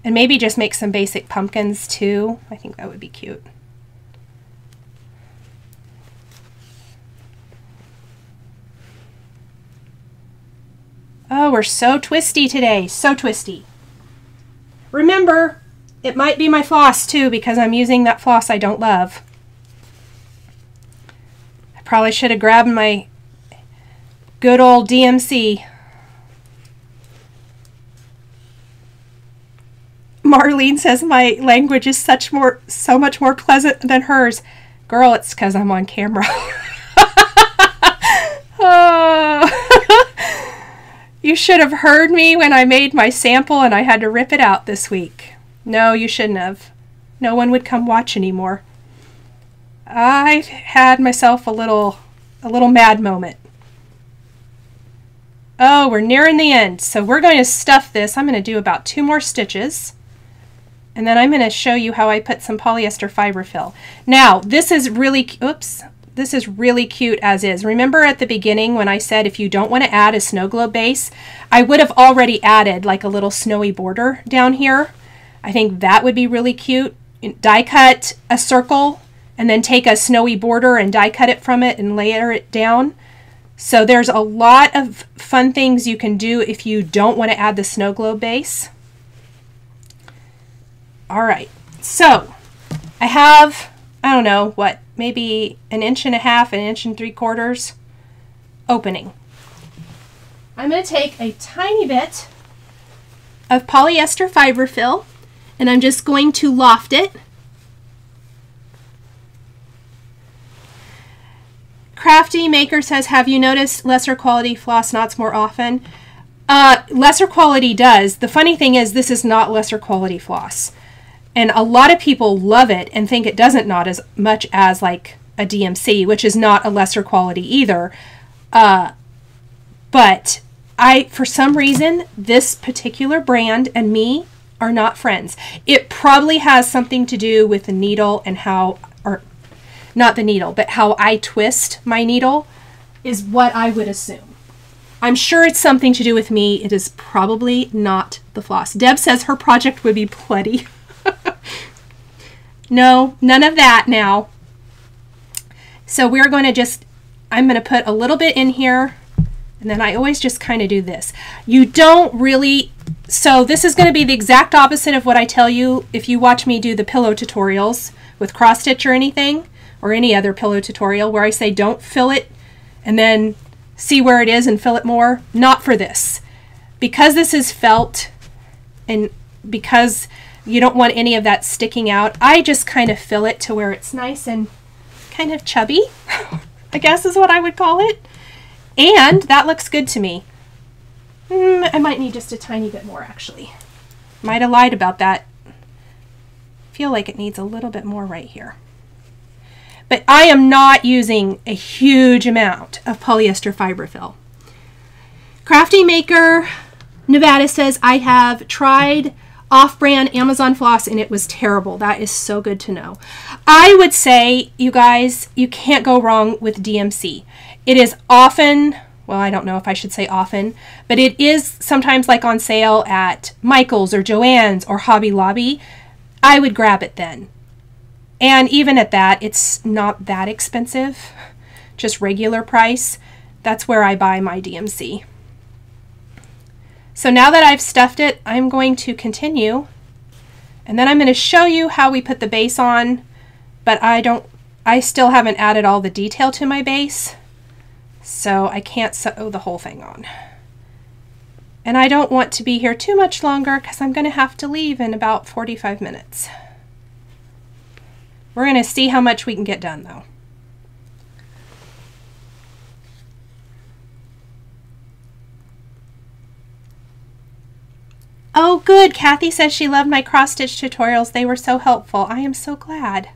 and maybe just make some basic pumpkins too. I think that would be cute. Oh, we're so twisty today. So twisty. Remember, it might be my floss too because I'm using that floss I don't love. I probably should have grabbed my Good old DMC. Marlene says my language is such more so much more pleasant than hers. Girl, it's because I'm on camera. [LAUGHS] oh. [LAUGHS] you should have heard me when I made my sample and I had to rip it out this week. No, you shouldn't have. No one would come watch anymore. I had myself a little a little mad moment. Oh, we're nearing the end. So we're going to stuff this. I'm going to do about two more stitches. And then I'm going to show you how I put some polyester fiber fill. Now, this is really, oops, this is really cute as is. Remember at the beginning when I said if you don't want to add a snow globe base, I would have already added like a little snowy border down here. I think that would be really cute. Die cut a circle and then take a snowy border and die cut it from it and layer it down. So there's a lot of fun things you can do if you don't want to add the snow globe base. All right, so I have, I don't know, what, maybe an inch and a half, an inch and three quarters opening. I'm going to take a tiny bit of polyester fiber fill and I'm just going to loft it Crafty Maker says, have you noticed lesser quality floss knots more often? Uh, lesser quality does. The funny thing is this is not lesser quality floss. And a lot of people love it and think it doesn't knot as much as like a DMC, which is not a lesser quality either. Uh, but I, for some reason, this particular brand and me are not friends. It probably has something to do with the needle and how, or not the needle, but how I twist my needle is what I would assume. I'm sure it's something to do with me. It is probably not the floss. Deb says her project would be plenty. [LAUGHS] no, none of that now. So we're going to just, I'm going to put a little bit in here and then I always just kind of do this. You don't really, so this is going to be the exact opposite of what I tell you if you watch me do the pillow tutorials with cross stitch or anything or any other pillow tutorial where I say don't fill it and then see where it is and fill it more. Not for this. Because this is felt and because you don't want any of that sticking out, I just kind of fill it to where it's nice and kind of chubby, [LAUGHS] I guess is what I would call it. And that looks good to me. Mm, I might need just a tiny bit more actually. Might have lied about that. Feel like it needs a little bit more right here. But I am not using a huge amount of polyester fiberfill. Crafty Maker Nevada says, I have tried off-brand Amazon floss and it was terrible. That is so good to know. I would say, you guys, you can't go wrong with DMC. It is often, well, I don't know if I should say often, but it is sometimes like on sale at Michael's or Joann's or Hobby Lobby. I would grab it then. And even at that, it's not that expensive, just regular price. That's where I buy my DMC. So now that I've stuffed it, I'm going to continue. And then I'm going to show you how we put the base on, but I don't, I still haven't added all the detail to my base, so I can't sew the whole thing on. And I don't want to be here too much longer because I'm going to have to leave in about 45 minutes. We're going to see how much we can get done though. Oh, good. Kathy says she loved my cross stitch tutorials. They were so helpful. I am so glad.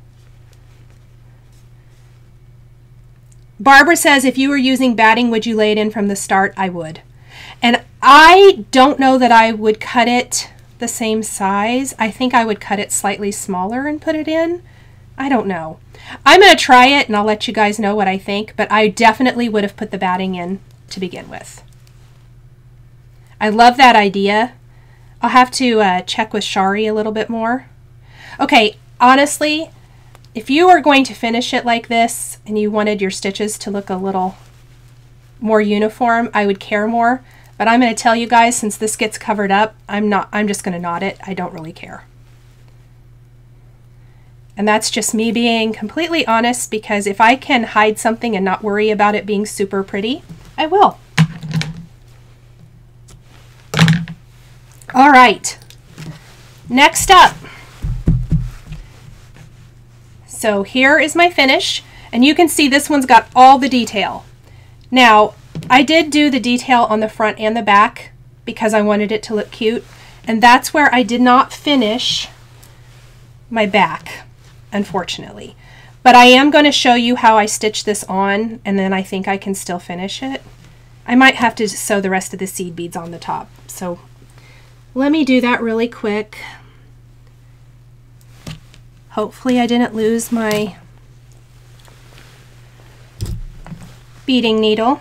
Barbara says if you were using batting, would you lay it in from the start? I would. And I don't know that I would cut it the same size. I think I would cut it slightly smaller and put it in. I don't know. I'm going to try it and I'll let you guys know what I think, but I definitely would have put the batting in to begin with. I love that idea. I'll have to uh, check with Shari a little bit more. Okay, honestly, if you are going to finish it like this and you wanted your stitches to look a little more uniform, I would care more. But I'm going to tell you guys, since this gets covered up, I'm not, I'm just going to knot it. I don't really care. And that's just me being completely honest because if I can hide something and not worry about it being super pretty, I will. All right, next up. So here is my finish, and you can see this one's got all the detail. Now, I did do the detail on the front and the back because I wanted it to look cute, and that's where I did not finish my back unfortunately. But I am going to show you how I stitch this on, and then I think I can still finish it. I might have to sew the rest of the seed beads on the top. So let me do that really quick. Hopefully I didn't lose my beading needle.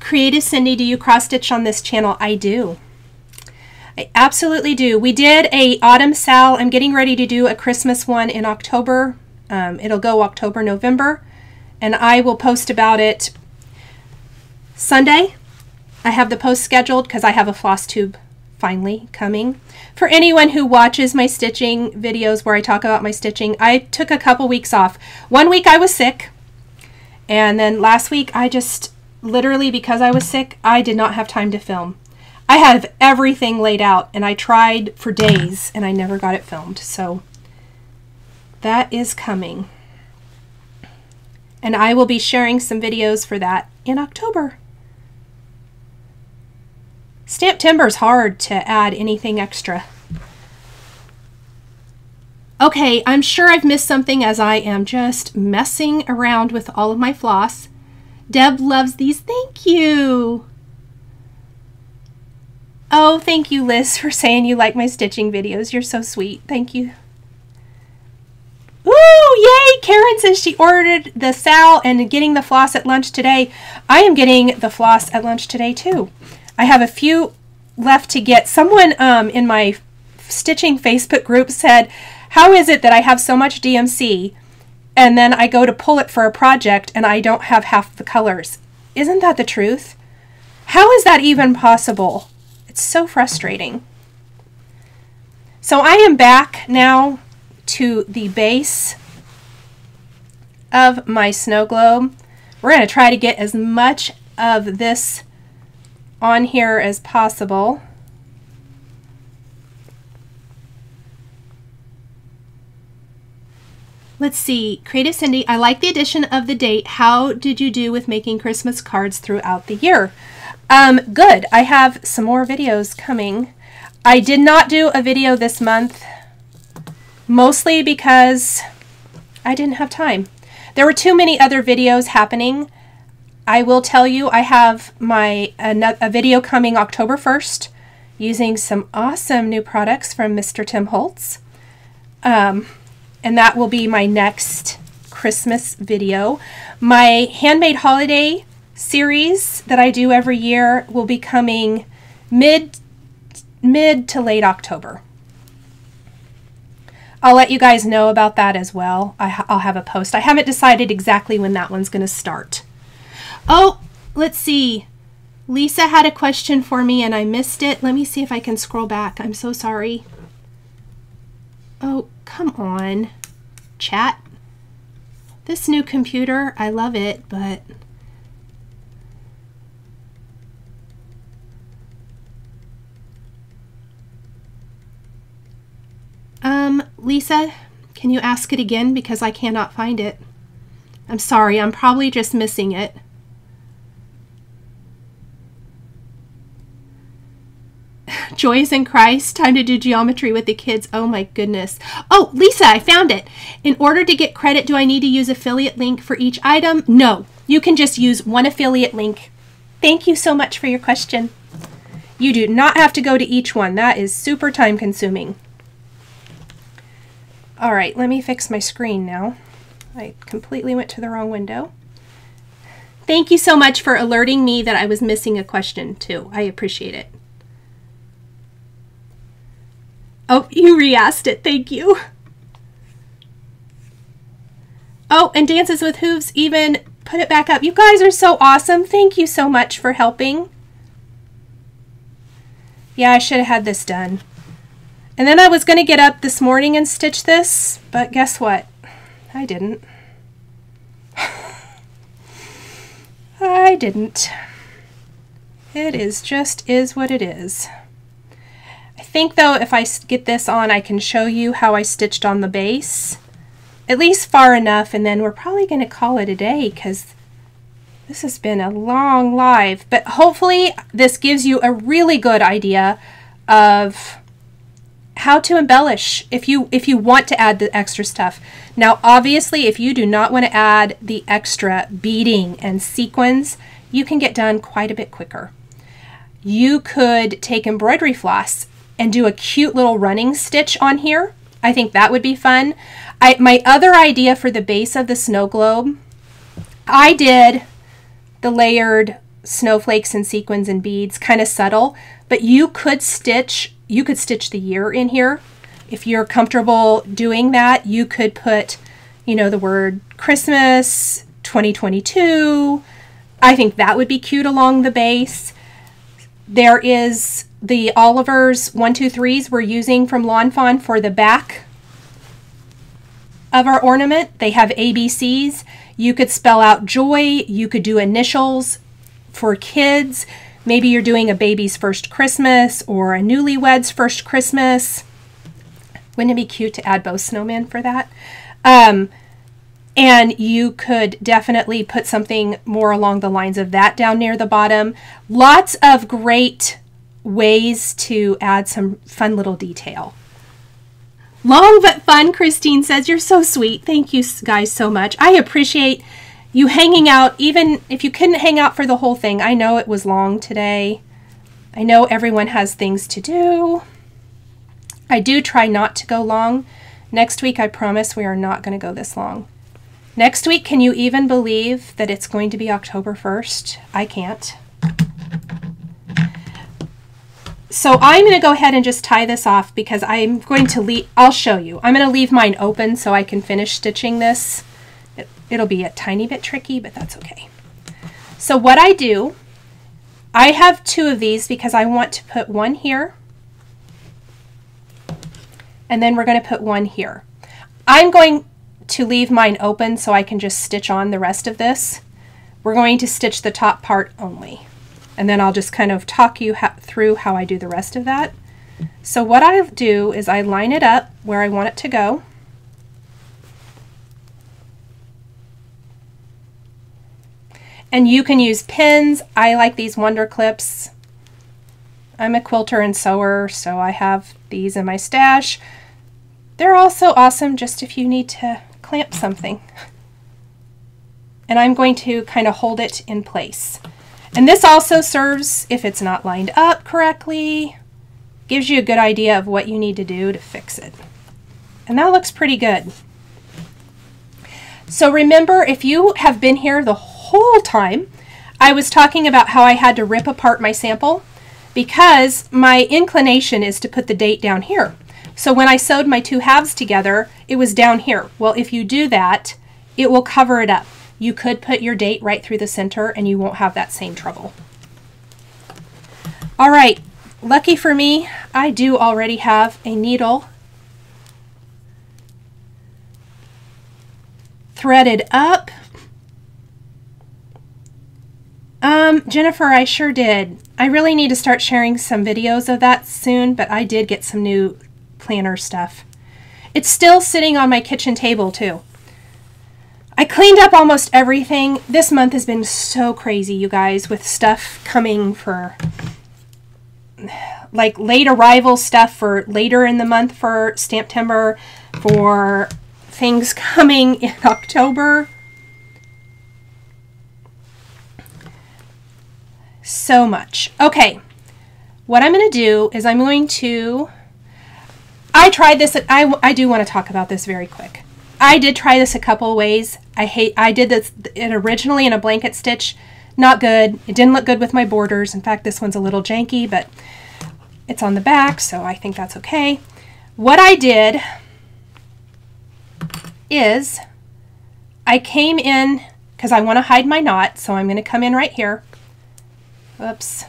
Creative Cindy, do you cross stitch on this channel? I do. I absolutely do. We did a autumn sal. I'm getting ready to do a Christmas one in October. Um, it'll go October, November, and I will post about it Sunday. I have the post scheduled because I have a floss tube finally coming. For anyone who watches my stitching videos where I talk about my stitching, I took a couple weeks off. One week I was sick, and then last week I just literally because I was sick, I did not have time to film. I have everything laid out and I tried for days and I never got it filmed. So that is coming. And I will be sharing some videos for that in October. Stamptember is hard to add anything extra. Okay, I'm sure I've missed something as I am just messing around with all of my floss. Deb loves these. Thank you. Oh, thank you, Liz, for saying you like my stitching videos. You're so sweet. Thank you. Ooh, yay! Karen says she ordered the sal and getting the floss at lunch today. I am getting the floss at lunch today, too. I have a few left to get. Someone um, in my stitching Facebook group said, how is it that I have so much DMC and then I go to pull it for a project and I don't have half the colors? Isn't that the truth? How is that even possible? It's so frustrating. So I am back now to the base of my snow globe. We're going to try to get as much of this on here as possible. Let's see, Creative Cindy, I like the addition of the date. How did you do with making Christmas cards throughout the year? Um, good. I have some more videos coming. I did not do a video this month, mostly because I didn't have time. There were too many other videos happening. I will tell you, I have my a, video coming October 1st using some awesome new products from Mr. Tim Holtz. Um, and that will be my next Christmas video. My Handmade Holiday series that I do every year will be coming mid mid to late October. I'll let you guys know about that as well. I, will have a post. I haven't decided exactly when that one's going to start. Oh, let's see. Lisa had a question for me and I missed it. Let me see if I can scroll back. I'm so sorry. Oh, come on. Chat. This new computer, I love it, but... Um, Lisa, can you ask it again because I cannot find it? I'm sorry, I'm probably just missing it. [LAUGHS] Joys in Christ, time to do geometry with the kids. Oh my goodness. Oh, Lisa, I found it. In order to get credit, do I need to use affiliate link for each item? No, you can just use one affiliate link. Thank you so much for your question. You do not have to go to each one. That is super time consuming. All right, let me fix my screen now. I completely went to the wrong window. Thank you so much for alerting me that I was missing a question too. I appreciate it. Oh, you re-asked it. Thank you. Oh, and Dances with Hooves even put it back up. You guys are so awesome. Thank you so much for helping. Yeah, I should have had this done. And then I was going to get up this morning and stitch this, but guess what? I didn't. [LAUGHS] I didn't. It is just is what it is. I think though if I get this on I can show you how I stitched on the base at least far enough and then we're probably going to call it a day because this has been a long live but hopefully this gives you a really good idea of how to embellish if you if you want to add the extra stuff now obviously if you do not want to add the extra beading and sequins you can get done quite a bit quicker you could take embroidery floss and do a cute little running stitch on here. I think that would be fun. I, my other idea for the base of the snow globe, I did the layered snowflakes and sequins and beads, kind of subtle, but you could stitch, you could stitch the year in here. If you're comfortable doing that, you could put, you know, the word Christmas 2022. I think that would be cute along the base. There is the Oliver's 123s we're using from Lawn Fawn for the back of our ornament. They have ABCs. You could spell out joy. You could do initials for kids. Maybe you're doing a baby's first Christmas or a newlywed's first Christmas. Wouldn't it be cute to add both snowmen for that? Um, and you could definitely put something more along the lines of that down near the bottom. Lots of great ways to add some fun little detail. Long but fun, Christine says. You're so sweet. Thank you guys so much. I appreciate you hanging out, even if you couldn't hang out for the whole thing. I know it was long today. I know everyone has things to do. I do try not to go long. Next week, I promise we are not going to go this long. Next week, can you even believe that it's going to be October 1st? I can't. So I'm going to go ahead and just tie this off because I'm going to leave, I'll show you. I'm going to leave mine open so I can finish stitching this. It, it'll be a tiny bit tricky, but that's okay. So what I do, I have two of these because I want to put one here and then we're going to put one here. I'm going to leave mine open so I can just stitch on the rest of this. We're going to stitch the top part only. And then I'll just kind of talk you through how I do the rest of that. So what I do is I line it up where I want it to go. And you can use pins. I like these Wonder Clips. I'm a quilter and sewer, so I have these in my stash. They're also awesome just if you need to clamp something. And I'm going to kind of hold it in place. And this also serves if it's not lined up correctly, gives you a good idea of what you need to do to fix it. And that looks pretty good. So remember, if you have been here the whole time, I was talking about how I had to rip apart my sample because my inclination is to put the date down here. So when I sewed my two halves together, it was down here. Well, if you do that, it will cover it up. You could put your date right through the center and you won't have that same trouble. All right, lucky for me, I do already have a needle threaded up Um, Jennifer, I sure did. I really need to start sharing some videos of that soon, but I did get some new planner stuff. It's still sitting on my kitchen table, too. I cleaned up almost everything. This month has been so crazy, you guys, with stuff coming for like late arrival stuff for later in the month for Stamptember, for things [LAUGHS] coming in October. So much. Okay, what I'm going to do is I'm going to, I tried this, I, I do want to talk about this very quick. I did try this a couple ways. I hate, I did this it originally in a blanket stitch. Not good. It didn't look good with my borders. In fact, this one's a little janky, but it's on the back, so I think that's okay. What I did is I came in, because I want to hide my knot, so I'm going to come in right here. Oops.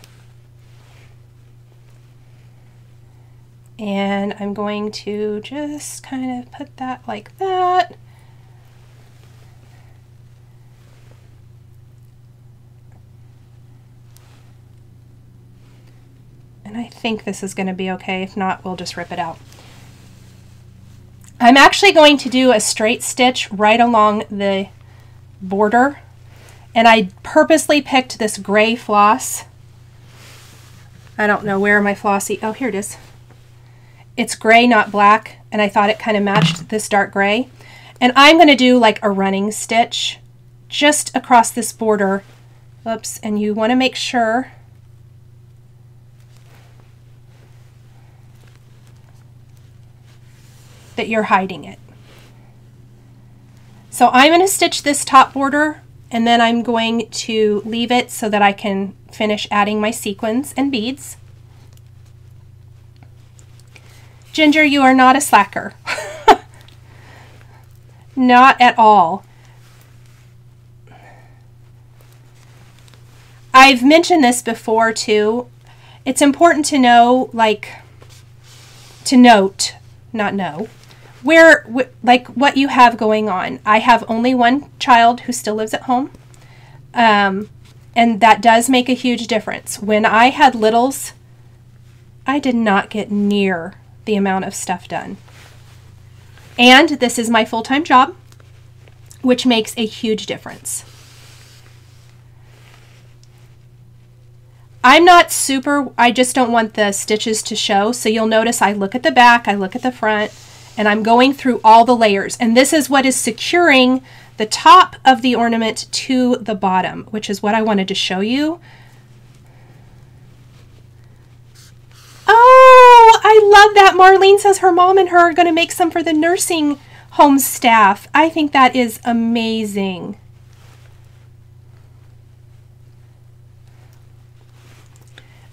And I'm going to just kind of put that like that. And I think this is going to be okay. If not, we'll just rip it out. I'm actually going to do a straight stitch right along the border and I purposely picked this gray floss. I don't know where my flossy, oh, here it is. It's gray, not black, and I thought it kind of matched this dark gray. And I'm going to do like a running stitch just across this border. Oops, and you want to make sure that you're hiding it. So I'm going to stitch this top border and then I'm going to leave it so that I can finish adding my sequins and beads. Ginger, you are not a slacker. [LAUGHS] not at all. I've mentioned this before too. It's important to know, like, to note, not know, where like what you have going on. I have only one child who still lives at home. Um, and that does make a huge difference. When I had littles, I did not get near the amount of stuff done. And this is my full-time job, which makes a huge difference. I'm not super, I just don't want the stitches to show. So you'll notice I look at the back, I look at the front, and I'm going through all the layers. And this is what is securing the top of the ornament to the bottom, which is what I wanted to show you. Oh, I love that. Marlene says her mom and her are going to make some for the nursing home staff. I think that is amazing.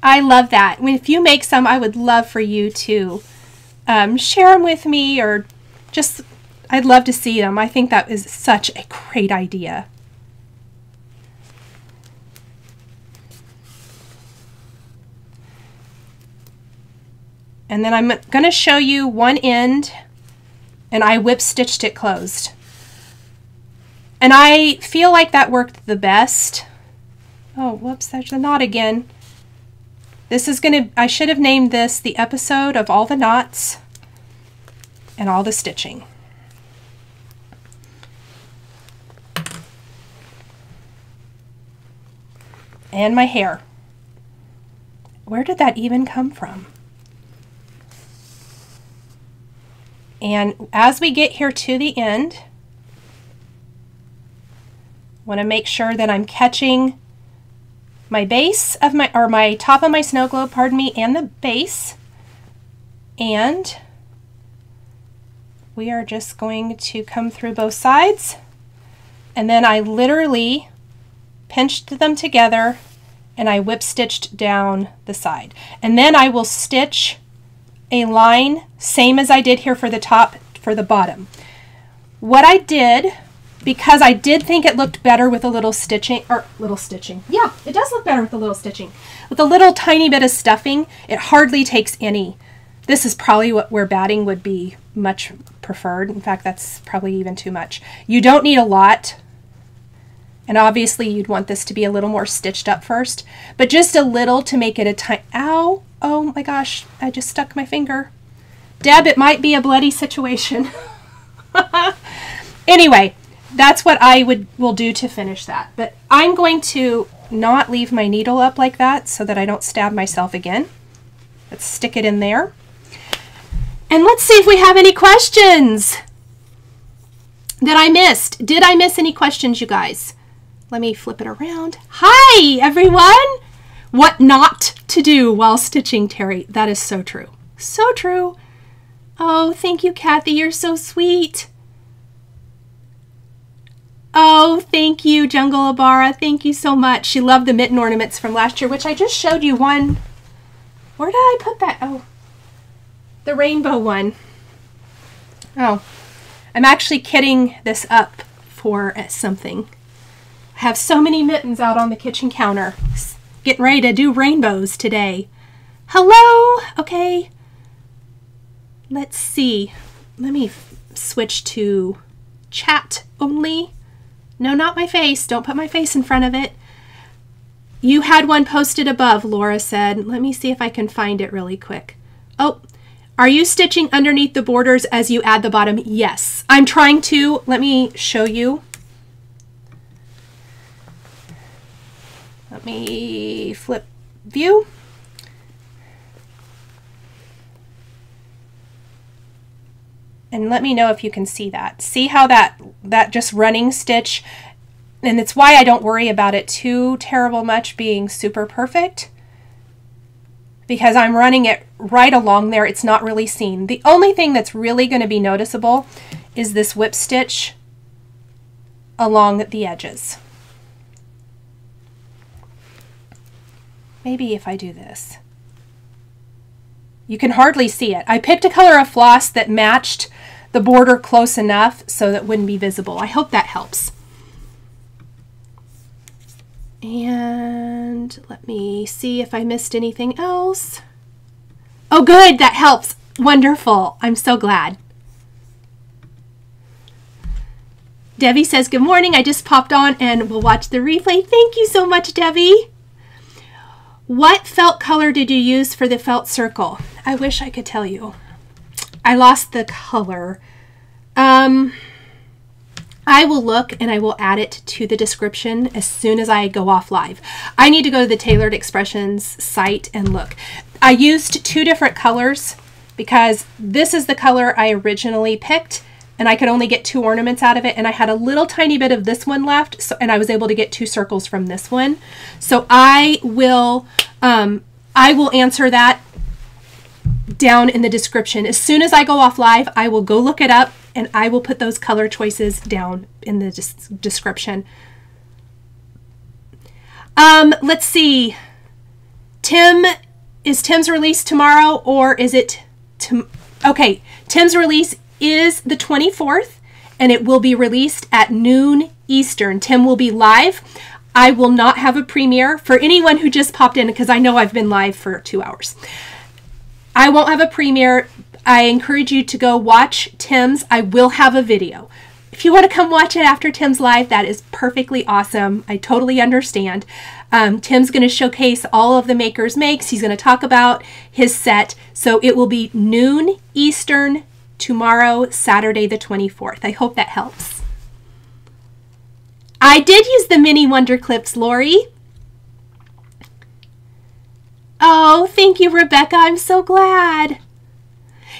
I love that. If you make some, I would love for you to um, share them with me or just, I'd love to see them. I think that is such a great idea. And then I'm going to show you one end and I whip stitched it closed. And I feel like that worked the best. Oh, whoops, there's the knot again. This is going to, I should have named this the episode of all the knots and all the stitching. And my hair. Where did that even come from? And as we get here to the end, want to make sure that I'm catching my base of my, or my top of my snow globe, pardon me, and the base. And we are just going to come through both sides. And then I literally pinched them together and I whip stitched down the side. And then I will stitch a line, same as I did here for the top, for the bottom. What I did, because I did think it looked better with a little stitching, or little stitching. Yeah, it does look better with a little stitching. With a little tiny bit of stuffing, it hardly takes any. This is probably what where batting would be much preferred. In fact, that's probably even too much. You don't need a lot. And obviously you'd want this to be a little more stitched up first, but just a little to make it a tiny, ow, oh my gosh, I just stuck my finger. Deb, it might be a bloody situation. [LAUGHS] anyway, that's what I would will do to finish that. But I'm going to not leave my needle up like that so that I don't stab myself again. Let's stick it in there. And let's see if we have any questions that I missed. Did I miss any questions, you guys? Let me flip it around. Hi, everyone! What not to do while stitching, Terry. That is so true. So true. Oh, thank you, Kathy. You're so sweet. Oh, thank you, Jungle Abara. Thank you so much. She loved the mitten ornaments from last year, which I just showed you one. Where did I put that? Oh, the rainbow one. Oh, I'm actually kitting this up for something I have so many mittens out on the kitchen counter. Getting ready to do rainbows today. Hello? Okay. Let's see. Let me switch to chat only. No, not my face. Don't put my face in front of it. You had one posted above, Laura said. Let me see if I can find it really quick. Oh, are you stitching underneath the borders as you add the bottom? Yes, I'm trying to. Let me show you. Let me flip view. And let me know if you can see that. See how that, that just running stitch, and it's why I don't worry about it too terrible much being super perfect because I'm running it right along there. It's not really seen. The only thing that's really going to be noticeable is this whip stitch along the edges. Maybe if I do this. You can hardly see it. I picked a color of floss that matched the border close enough so that wouldn't be visible. I hope that helps. And let me see if I missed anything else. Oh, good. That helps. Wonderful. I'm so glad. Debbie says, Good morning. I just popped on and we'll watch the replay. Thank you so much, Debbie. What felt color did you use for the felt circle? I wish I could tell you. I lost the color. Um, I will look and I will add it to the description as soon as I go off live. I need to go to the Taylored Expressions site and look. I used two different colors because this is the color I originally picked and I could only get two ornaments out of it and I had a little tiny bit of this one left so and I was able to get two circles from this one so I will um, I will answer that down in the description as soon as I go off live I will go look it up and I will put those color choices down in the description um, let's see Tim is Tim's release tomorrow or is it to okay Tim's release is the 24th and it will be released at noon Eastern. Tim will be live. I will not have a premiere for anyone who just popped in because I know I've been live for two hours. I won't have a premiere. I encourage you to go watch Tim's. I will have a video. if you want to come watch it after Tim's live, that is perfectly awesome. I totally understand. Um, Tim's going to showcase all of the Makers Makes. He's going to talk about his set. So it will be noon Eastern tomorrow, Saturday the 24th. I hope that helps. I did use the mini Wonder Clips, Lori. Oh, thank you, Rebecca. I'm so glad.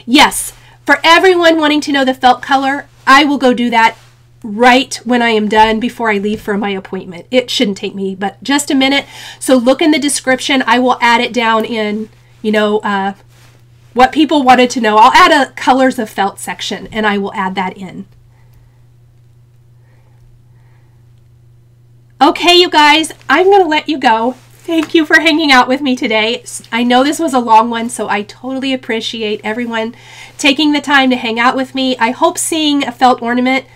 Yes, for everyone wanting to know the felt color, I will go do that right when I am done before I leave for my appointment. It shouldn't take me but just a minute. So look in the description. I will add it down in, you know, uh, what people wanted to know. I'll add a colors of felt section and I will add that in. Okay, you guys, I'm going to let you go. Thank you for hanging out with me today. I know this was a long one, so I totally appreciate everyone taking the time to hang out with me. I hope seeing a felt ornament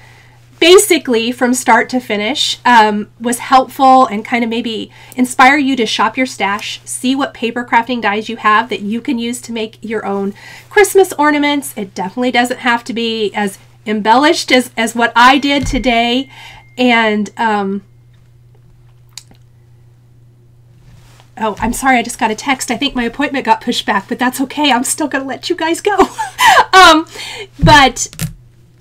basically from start to finish um, was helpful and kind of maybe inspire you to shop your stash, see what paper crafting dies you have that you can use to make your own Christmas ornaments. It definitely doesn't have to be as embellished as, as what I did today. And um, Oh, I'm sorry, I just got a text. I think my appointment got pushed back, but that's okay. I'm still going to let you guys go. [LAUGHS] um, but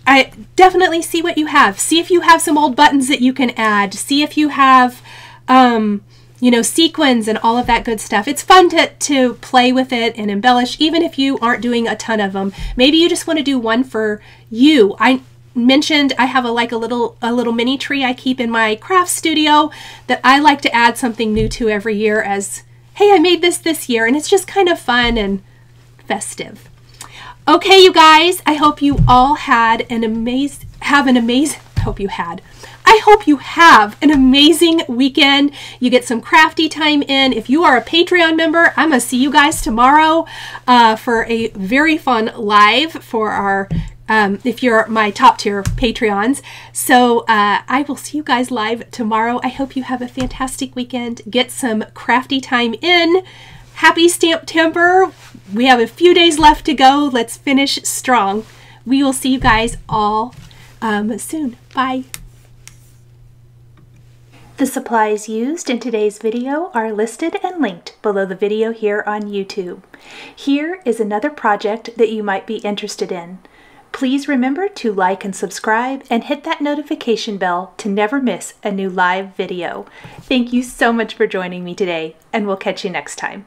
I definitely see what you have. See if you have some old buttons that you can add. See if you have, um, you know, sequins and all of that good stuff. It's fun to, to play with it and embellish, even if you aren't doing a ton of them. Maybe you just want to do one for you. I mentioned I have a like a little a little mini tree I keep in my craft studio that I like to add something new to every year as hey I made this this year and it's just kind of fun and festive. Okay you guys I hope you all had an amazing have an amazing hope you had I hope you have an amazing weekend. You get some crafty time in. If you are a Patreon member, I'm going to see you guys tomorrow uh, for a very fun live for our um, if you're my top tier Patreons. So uh, I will see you guys live tomorrow. I hope you have a fantastic weekend. Get some crafty time in. Happy Stamptember. We have a few days left to go. Let's finish strong. We will see you guys all um, soon. Bye. The supplies used in today's video are listed and linked below the video here on YouTube. Here is another project that you might be interested in. Please remember to like and subscribe and hit that notification bell to never miss a new live video. Thank you so much for joining me today, and we'll catch you next time.